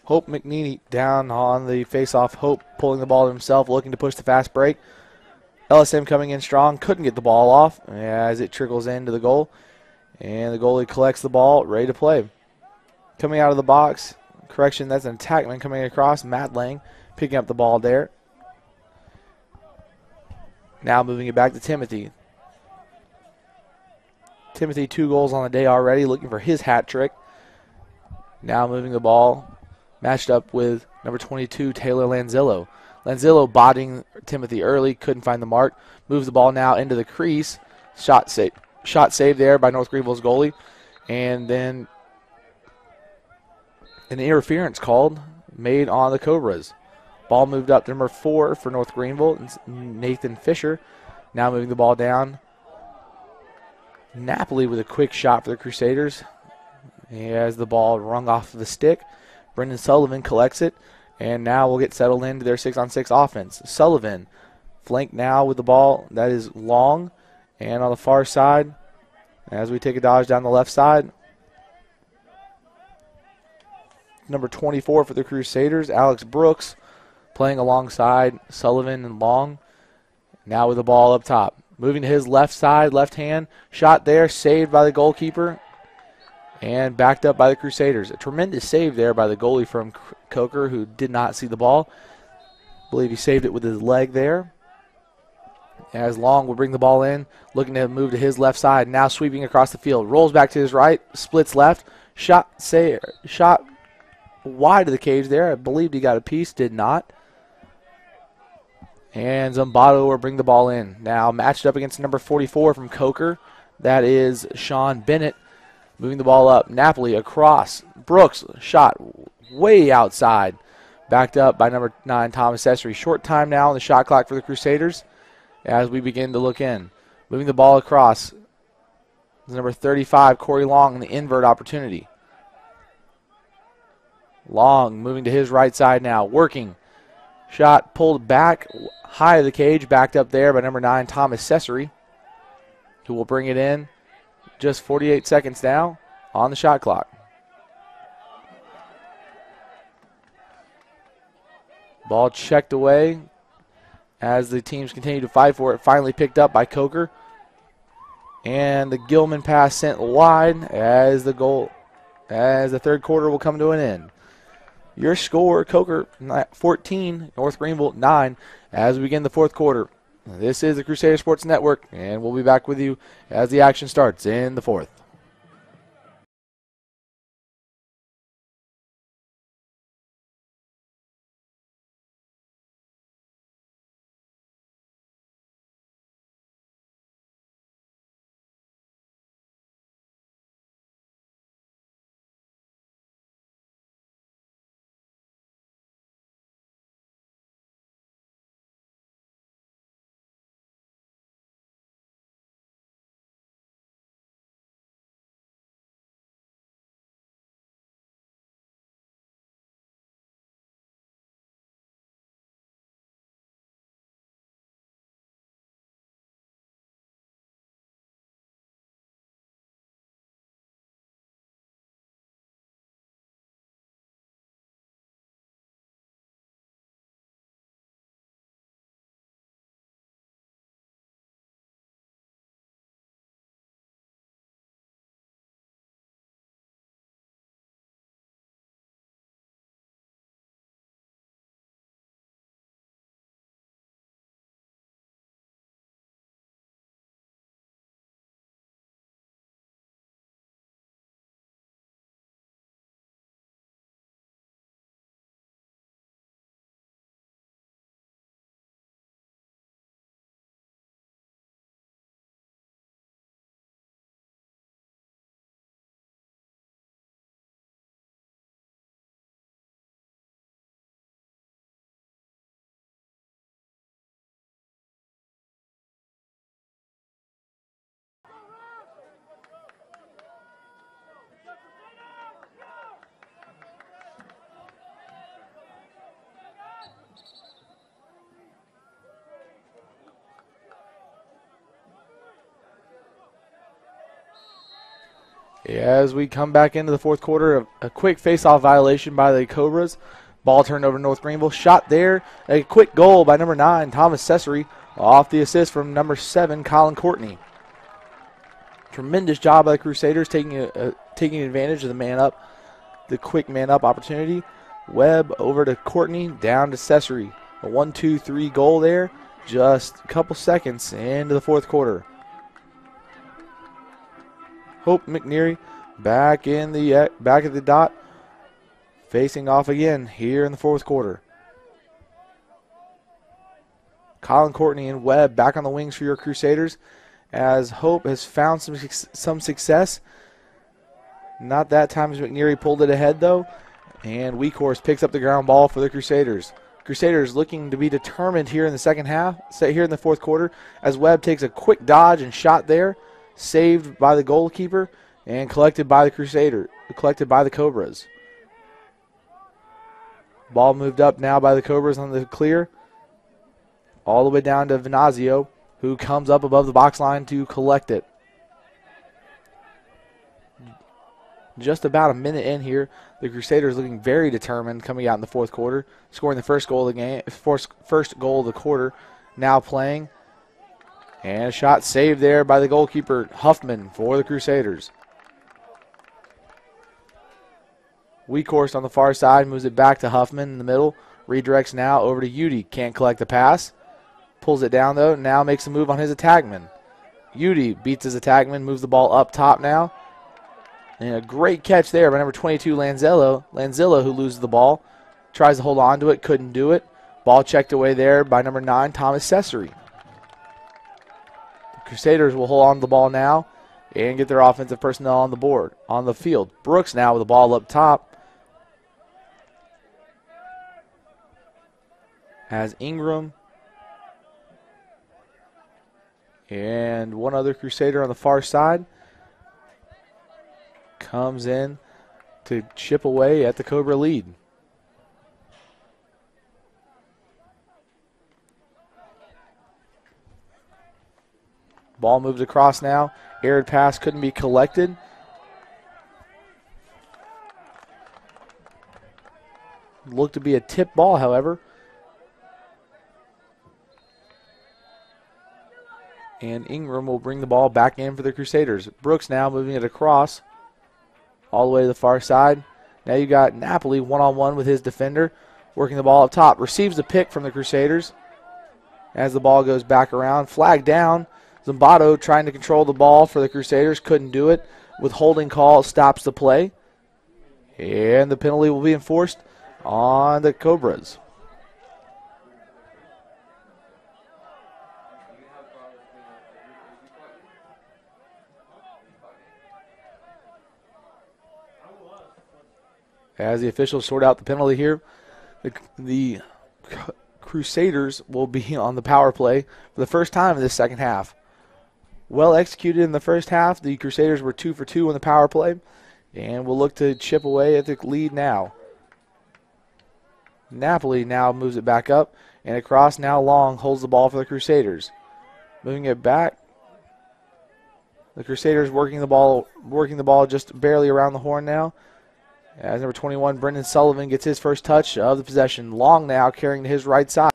Hope McNeary down on the face-off. Hope pulling the ball himself, looking to push the fast break. LSM coming in strong, couldn't get the ball off as it trickles into the goal. And the goalie collects the ball, ready to play. Coming out of the box, correction, that's an attackman coming across. Matt Lang picking up the ball there. Now moving it back to Timothy. Timothy, two goals on the day already, looking for his hat trick. Now moving the ball, matched up with number 22, Taylor Lanzillo. Lanzillo bodying Timothy early, couldn't find the mark. Moves the ball now into the crease. Shot shot save there by North Greenville's goalie, and then an interference called made on the Cobras. Ball moved up to number four for North Greenville, Nathan Fisher. Now moving the ball down. Napoli with a quick shot for the Crusaders. He has the ball rung off of the stick. Brendan Sullivan collects it. And now we'll get settled into their six on six offense. Sullivan, flank now with the ball that is long. And on the far side, as we take a dodge down the left side, number 24 for the Crusaders, Alex Brooks, playing alongside Sullivan and Long. Now with the ball up top. Moving to his left side, left hand. Shot there, saved by the goalkeeper. And backed up by the Crusaders. A tremendous save there by the goalie from Coker who did not see the ball. I believe he saved it with his leg there. As Long will bring the ball in, looking to move to his left side, now sweeping across the field. Rolls back to his right, splits left, shot say shot wide of the cage there. I believed he got a piece, did not. And Zimbato will bring the ball in. Now matched up against number 44 from Coker. That is Sean Bennett. Moving the ball up. Napoli across. Brooks shot way outside. Backed up by number 9, Thomas Essery. Short time now on the shot clock for the Crusaders as we begin to look in. Moving the ball across. Number 35, Corey Long, in the invert opportunity. Long moving to his right side now, working. Shot pulled back high of the cage, backed up there by number 9, Thomas Cessery, who will bring it in. Just 48 seconds now on the shot clock. Ball checked away as the teams continue to fight for it. Finally picked up by Coker. And the Gilman pass sent wide as the goal, as the third quarter will come to an end. Your score, Coker 14, North Greenville 9, as we begin the fourth quarter. This is the Crusader Sports Network, and we'll be back with you as the action starts in the fourth. As we come back into the fourth quarter, a, quick face-off violation by the Cobras. Ball turned over North Greenville. Shot there. A quick goal by number nine, Thomas Cessery, off the assist from number seven, Colin Courtney. Tremendous job by the Crusaders taking a, taking advantage of the man up, the quick man up opportunity. Webb over to Courtney, down to Cessery. A one-two-three goal there. Just a couple seconds into the fourth quarter. Hope McNeary back in the uh, back at the dot, facing off again here in the fourth quarter. Colin Courtney and Webb back on the wings for your Crusaders as Hope has found some some success. Not that time as McNeary pulled it ahead though, and Weekhorst picks up the ground ball for the Crusaders. Crusaders looking to be determined here in the second half, set here in the fourth quarter, as Webb takes a quick dodge and shot there saved by the goalkeeper and collected by the Crusader, collected by the Cobras. Ball moved up now by the Cobras on the clear. All the way down to Venazio, who comes up above the box line to collect it. Just about a minute in here, the Crusaders looking very determined coming out in the fourth quarter, scoring the first goal of the game, first goal of the quarter. Now playing and a shot saved there by the goalkeeper, Huffman, for the Crusaders. Weekhorst on the far side moves it back to Huffman in the middle. Redirects now over to Udy. Can't collect the pass. Pulls it down though. Now makes a move on his attackman. Udy beats his attackman, moves the ball up top now. And a great catch there by number 22, Lanzillo. Lanzillo, who loses the ball, tries to hold on to it, couldn't do it. Ball checked away there by number 9, Thomas Cesare. Crusaders will hold on to the ball now and get their offensive personnel on the board, on the field. Brooks now with the ball up top. Has Ingram and one other Crusader on the far side comes in to chip away at the Cobra lead. Ball moves across now. Aired pass couldn't be collected. Looked to be a tip ball, however. And Ingram will bring the ball back in for the Crusaders. Brooks now moving it across all the way to the far side. Now you got Napoli one on one with his defender, working the ball up top. Receives the pick from the Crusaders as the ball goes back around. Flag down. Zimbato trying to control the ball for the Crusaders, couldn't do it. Withholding call, stops the play. And the penalty will be enforced on the Cobras. As the officials sort out the penalty here, the, the Crusaders will be on the power play for the first time in this second half. Well executed in the first half. The Crusaders were two for two on the power play, and will look to chip away at the lead now. Napoli now moves it back up and across. Now Long holds the ball for the Crusaders, moving it back. The Crusaders working the ball, working the ball just barely around the horn now. As number 21, Brendan Sullivan gets his first touch of the possession. Long now carrying to his right side.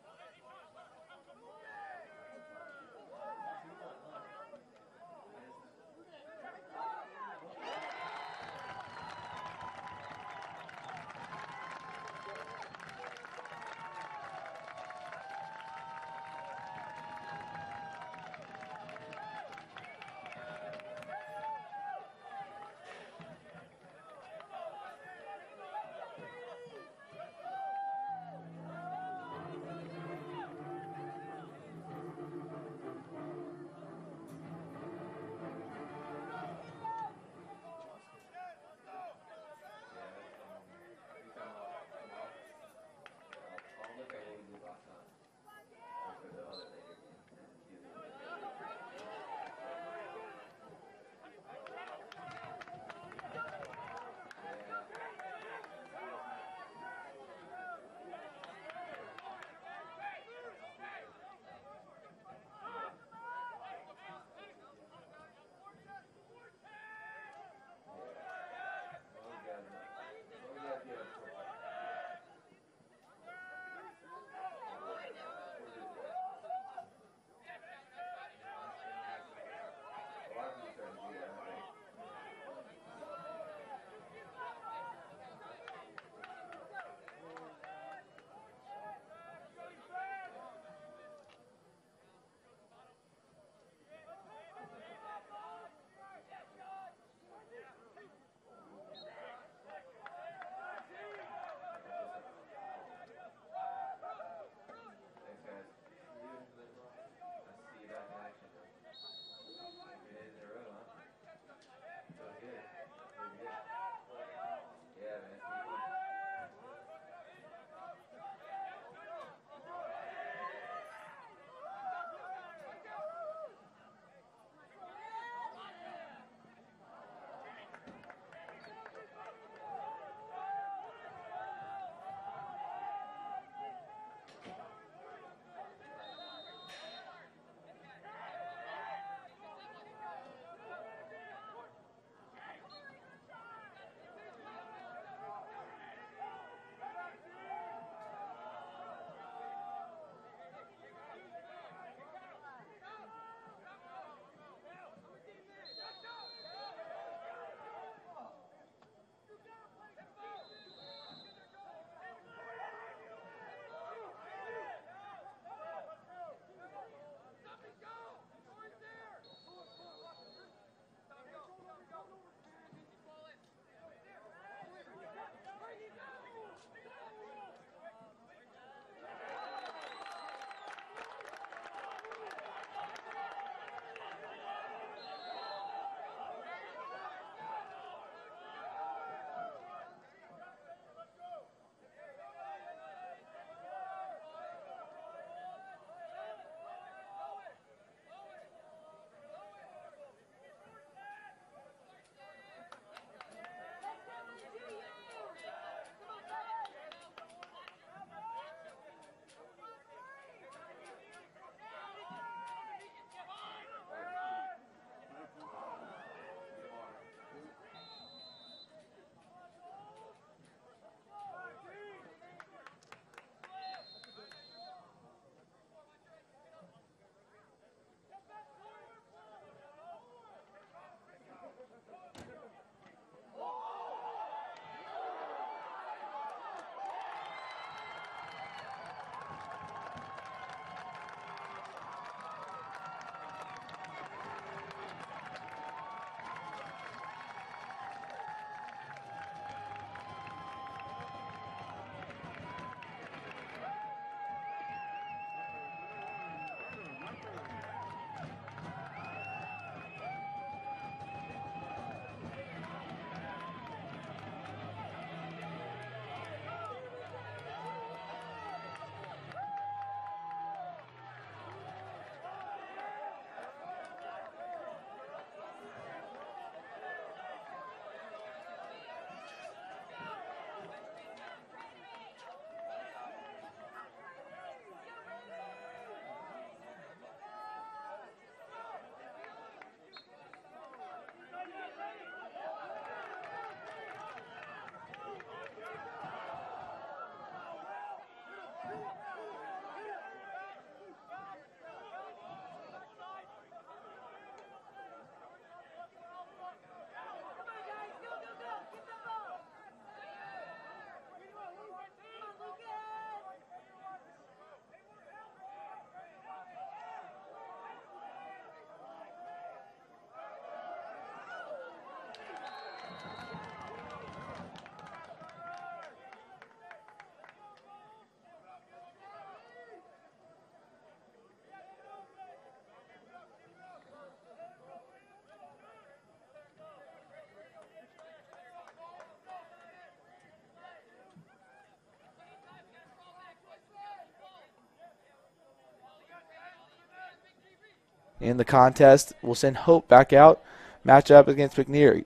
In the contest. We'll send Hope back out. Match up against McNeary.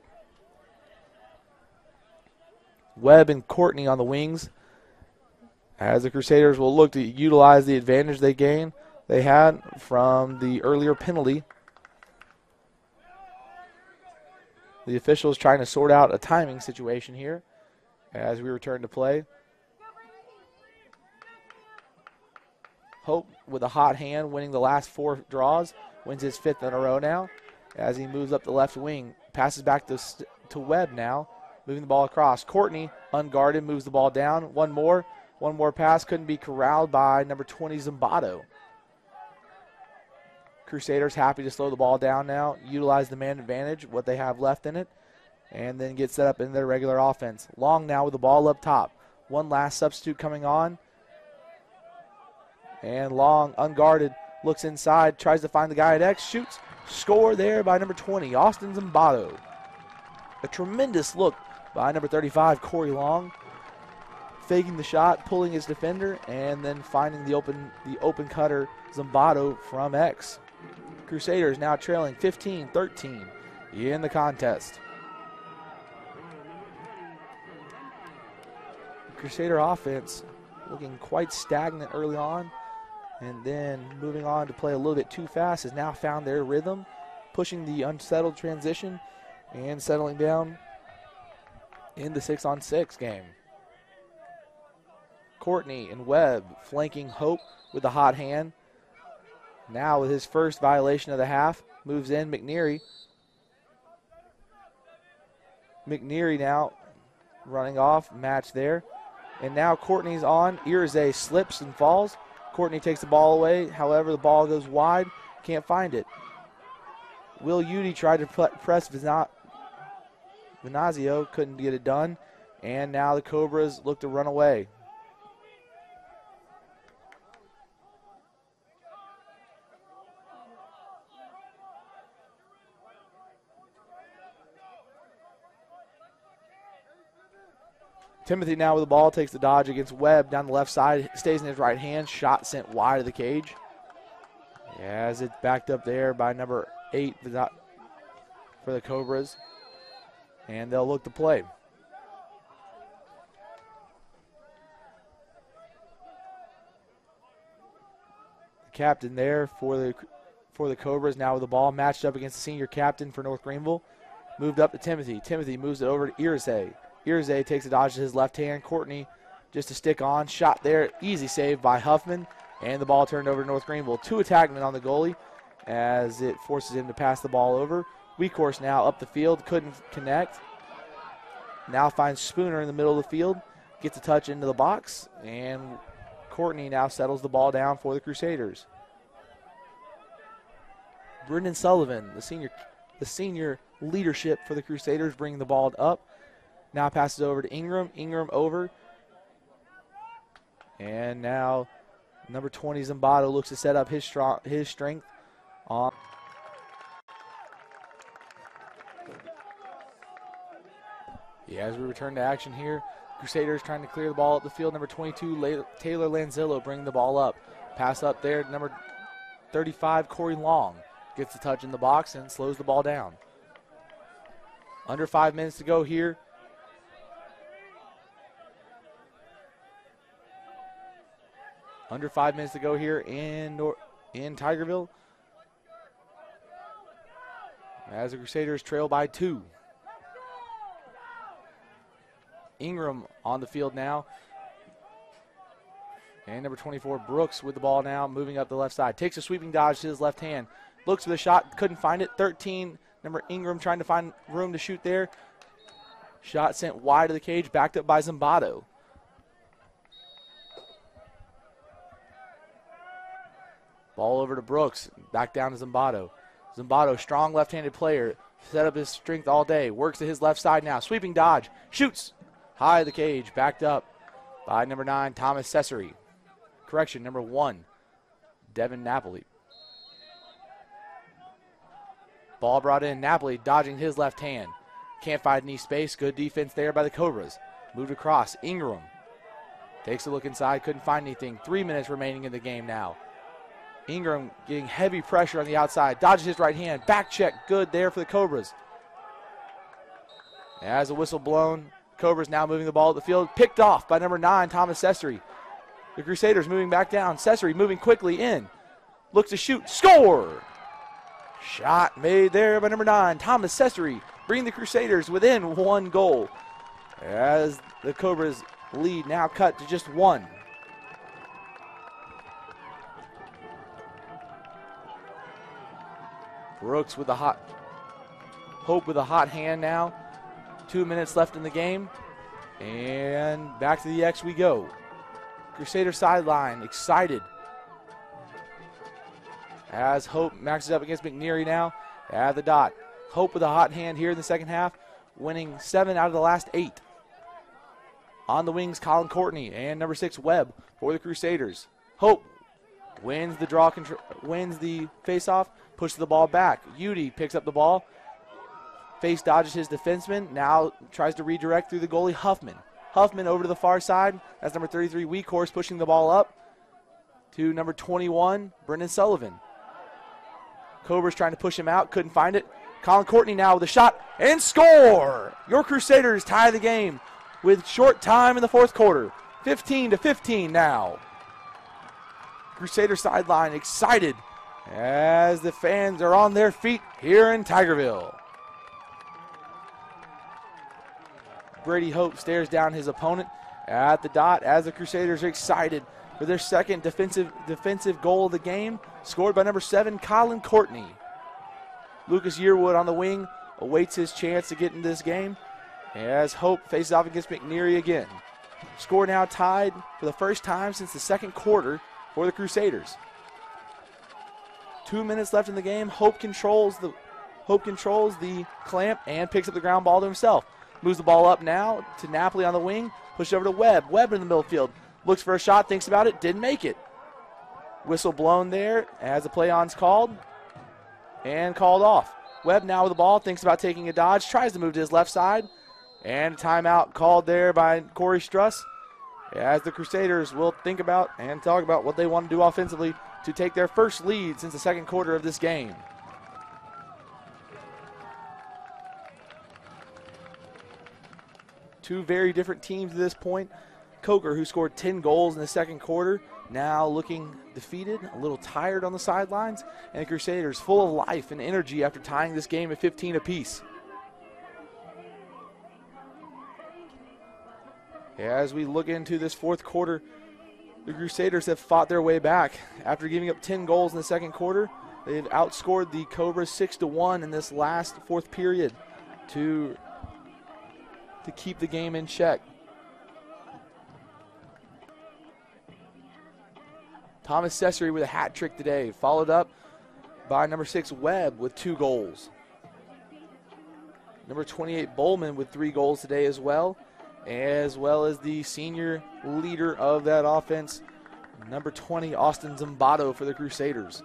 Webb and Courtney on the wings. As the Crusaders will look to utilize the advantage they gained they had from the earlier penalty. The officials trying to sort out a timing situation here as we return to play. Hope with a hot hand winning the last four draws, wins his fifth in a row now as he moves up the left wing. Passes back to, to Webb now, moving the ball across. Courtney, unguarded, moves the ball down. One more. One more pass couldn't be corralled by number 20, Zimbato. Crusaders happy to slow the ball down now, utilize the man advantage, what they have left in it, and then get set up in their regular offense. Long now with the ball up top. One last substitute coming on. And Long, unguarded, looks inside, tries to find the guy at X, shoots, score there by number 20, Austin Zimbato. A tremendous look by number 35, Corey Long, faking the shot, pulling his defender, and then finding the open the open cutter Zimbato from X. Crusaders now trailing 15 13 in the contest. Crusader offense looking quite stagnant early on, and then moving on to play a little bit too fast has now found their rhythm, pushing the unsettled transition and settling down in the six on six game. Courtney and Webb flanking Hope with a hot hand. Now, with his first violation of the half, moves in McNeary. McNeary now running off, match there. And now Courtney's on. Irizarry slips and falls. Courtney takes the ball away. However, the ball goes wide. Can't find it. Will Udy tried to press Venazio, couldn't get it done. And now the Cobras look to run away. Timothy now with the ball takes the dodge against Webb down the left side, stays in his right hand, shot sent wide of the cage. As it backed up there by number eight for the Cobras, and they'll look to play. The captain there for the for the Cobras now with the ball matched up against the senior captain for North Greenville. Moved up to Timothy. Timothy moves it over to Irizarry. Irizarry takes a dodge to his left hand. Courtney just to stick on. Shot there. Easy save by Huffman. And the ball turned over to North Greenville. Two attackmen on the goalie as it forces him to pass the ball over. Weekhorst now up the field. Couldn't connect. Now finds Spooner in the middle of the field. Gets a touch into the box. And Courtney now settles the ball down for the Crusaders. Brendan Sullivan, the senior, the senior leadership for the Crusaders, bringing the ball up. Now passes over to Ingram. Ingram over. And now number 20 Zimbato looks to set up his strong his strength on Yeah, as we return to action here, Crusaders trying to clear the ball up the field. Number 22, Taylor Lanzillo bringing the ball up. Pass up there. Number 35, Corey Long gets the touch in the box and slows the ball down. Under five minutes to go here. Under five minutes to go here in in Tigerville. As the Crusaders trail by two. Ingram on the field now. And number 24, Brooks with the ball now, moving up the left side. Takes a sweeping dodge to his left hand. Looks for the shot, couldn't find it. 13, number Ingram trying to find room to shoot there. Shot sent wide of the cage, backed up by Zimbato. Ball over to Brooks. Back down to Zimbato. Zimbato, strong left handed player. Set up his strength all day. Works to his left side now. Sweeping dodge. Shoots. High of the cage. Backed up by number nine, Thomas Cesare. Correction, number one, Devin Napoli. Ball brought in. Napoli dodging his left hand. Can't find any space. Good defense there by the Cobras. Moved across. Ingram takes a look inside. Couldn't find anything. Three minutes remaining in the game now. Ingram getting heavy pressure on the outside. Dodges his right hand. Back check. Good there for the Cobras. As a whistle blown, Cobras now moving the ball at the field. Picked off by number nine, Thomas Sessery. The Crusaders moving back down. Sessery moving quickly in. Looks to shoot. Score! Shot made there by number nine, Thomas Sessery, bringing the Crusaders within one goal. As the Cobras lead now cut to just one. Brooks with the hot Hope with a hot hand now. Two minutes left in the game. And back to the X we go. Crusader sideline, excited. As Hope maxes up against McNeary now at the dot. Hope with a hot hand here in the second half, winning seven out of the last eight. On the wings, Colin Courtney and number six Webb for the Crusaders. Hope wins the draw, wins the faceoff, pushes the ball back. Udy picks up the ball, face dodges his defenseman, now tries to redirect through the goalie Huffman. Huffman over to the far side. That's number 33 Weekhorst pushing the ball up to number 21 Brendan Sullivan. Cobras trying to push him out, couldn't find it. Colin Courtney now with a shot and score. Your Crusaders tie the game with short time in the fourth quarter. 15 to 15 now. Crusader sideline excited as the fans are on their feet here in Tigerville. Brady Hope stares down his opponent at the dot as the Crusaders are excited for their second defensive defensive goal of the game, scored by number seven, Colin Courtney. Lucas Yearwood on the wing awaits his chance to get into this game as Hope faces off against McNeary again. Score now tied for the first time since the second quarter for the Crusaders. Two minutes left in the game. Hope controls the Hope controls the clamp and picks up the ground ball to himself. Moves the ball up now to Napoli on the wing. Push over to Webb. Webb in the middle field. Looks for a shot, thinks about it, didn't make it. Whistle blown there as the play on's called and called off. Webb now with the ball, thinks about taking a dodge, tries to move to his left side. And timeout called there by Corey Struss as the Crusaders will think about and talk about what they want to do offensively to take their first lead since the second quarter of this game. Two very different teams at this point. Coker, who scored 10 goals in the second quarter, now looking defeated, a little tired on the sidelines, and the Crusaders full of life and energy after tying this game at 15 apiece. As we look into this fourth quarter, the Crusaders have fought their way back. After giving up 10 goals in the second quarter, they've outscored the Cobras 6 to 1 in this last fourth period to, to keep the game in check. Thomas Sessery with a hat trick today, followed up by number six Webb with two goals. Number 28 Bowman with three goals today as well, as well as the senior leader of that offense, number 20 Austin Zimbato for the Crusaders.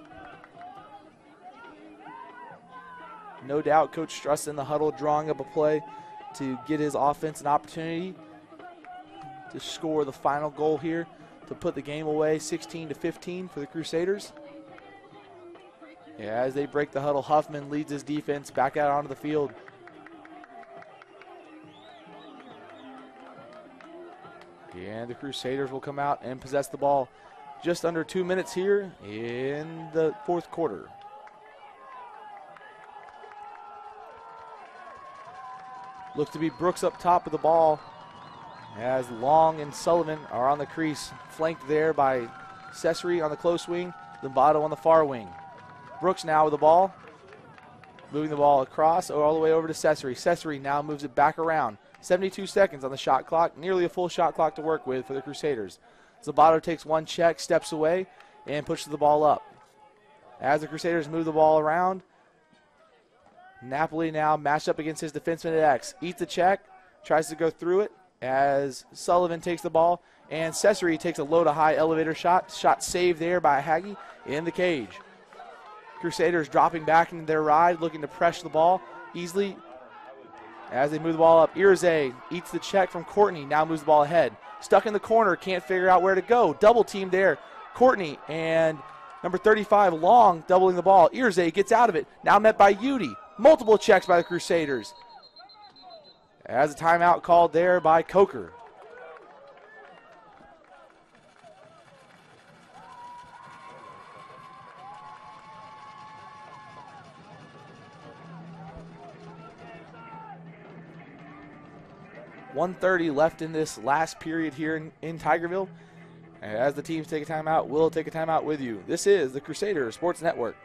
No doubt, Coach Struss in the huddle drawing up a play to get his offense an opportunity to score the final goal here to put the game away 16 to 15 for the Crusaders. Yeah, as they break the huddle, Huffman leads his defense back out onto the field. And the Crusaders will come out and possess the ball just under two minutes here in the fourth quarter. Looks to be Brooks up top of the ball as Long and Sullivan are on the crease, flanked there by Sessery on the close wing, Zimbato on the far wing. Brooks now with the ball, moving the ball across all the way over to Sessery. Sessery now moves it back around. 72 seconds on the shot clock, nearly a full shot clock to work with for the Crusaders. Zimbato takes one check, steps away, and pushes the ball up. As the Crusaders move the ball around, Napoli now matched up against his defenseman at X. Eats the check, tries to go through it, as Sullivan takes the ball and Sessery takes a low to high elevator shot. Shot saved there by Haggy in the cage. Crusaders dropping back into their ride, looking to press the ball easily as they move the ball up. Irizarry eats the check from Courtney, now moves the ball ahead. Stuck in the corner, can't figure out where to go. Double team there. Courtney and Number 35, Long, doubling the ball. Irizarry gets out of it. Now met by Udy. Multiple checks by the Crusaders. As a timeout called there by Coker. One thirty left in this last period here in, in Tigerville. As the teams take a timeout, we'll take a timeout with you. This is the Crusader Sports Network.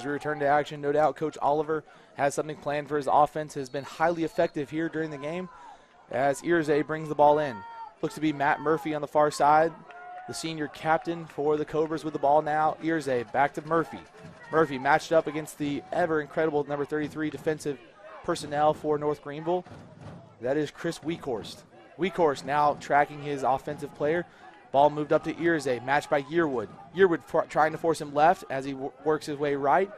As we return to action, no doubt Coach Oliver has something planned for his offense. Has been highly effective here during the game. As Earze brings the ball in, looks to be Matt Murphy on the far side, the senior captain for the Cobras with the ball now. Earze back to Murphy. Murphy matched up against the ever incredible number 33 defensive personnel for North Greenville. That is Chris Weekhorst. Weekhorst now tracking his offensive player. Ball moved up to Earze, matched by Yearwood. Yearwood trying to force him left as he w- works his way right.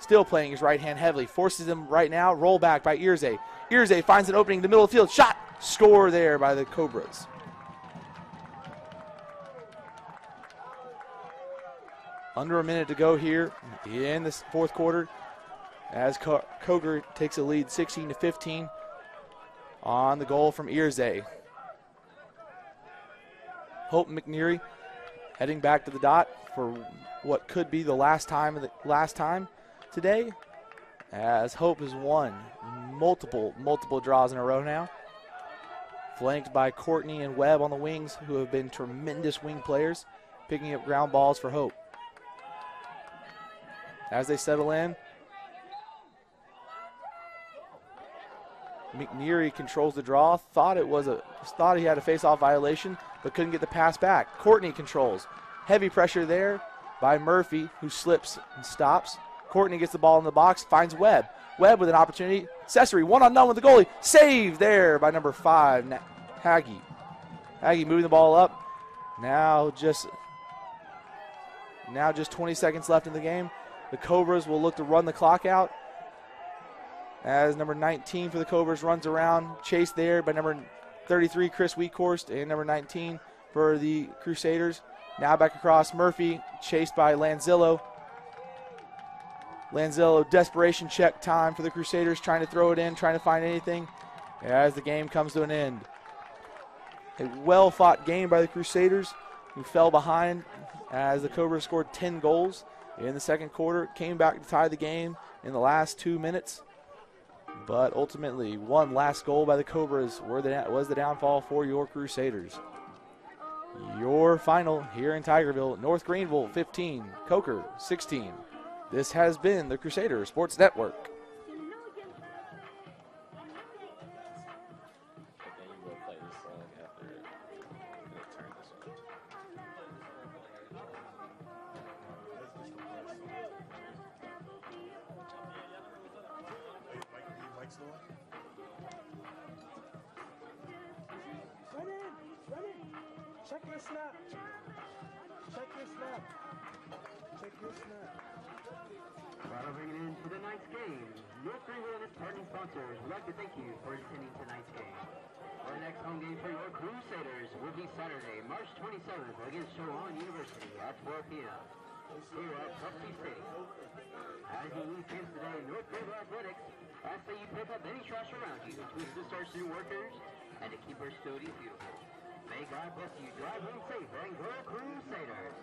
Still playing his right hand heavily. Forces him right now. Roll back by Earze. Earze finds an opening in the middle of the field. Shot! Score there by the Cobras. Under a minute to go here in the fourth quarter as Coker takes a lead 16 to 15 on the goal from Earze. Hope McNeary heading back to the dot for what could be the last time the last time today as Hope has won multiple multiple draws in a row now. Flanked by Courtney and Webb on the wings who have been tremendous wing players picking up ground balls for Hope. As they settle in McNeary controls the draw. Thought it was a thought he had a face-off violation, but couldn't get the pass back. Courtney controls. Heavy pressure there by Murphy, who slips and stops. Courtney gets the ball in the box, finds Webb. Webb with an opportunity. Cesare one on none with the goalie. Save there by number five, Haggy. Haggy moving the ball up. Now just now just 20 seconds left in the game. The Cobras will look to run the clock out as number 19 for the Cobras runs around, chased there by number 33 Chris Weekhorst and number 19 for the Crusaders. Now back across Murphy, chased by Lanzillo. Lanzillo, desperation check time for the Crusaders, trying to throw it in, trying to find anything as the game comes to an end. A well fought game by the Crusaders, who fell behind as the Cobras scored 10 goals in the second quarter, came back to tie the game in the last two minutes. But ultimately, one last goal by the Cobras was the downfall for your Crusaders. Your final here in Tigerville, North Greenville 15, Coker 16. This has been the Crusader Sports Network. kids today in Northfield Athletics ask that you pick up any trash around you, which to our student workers and to keep our facilities beautiful. May God bless you. Drive home safe and go Crusaders.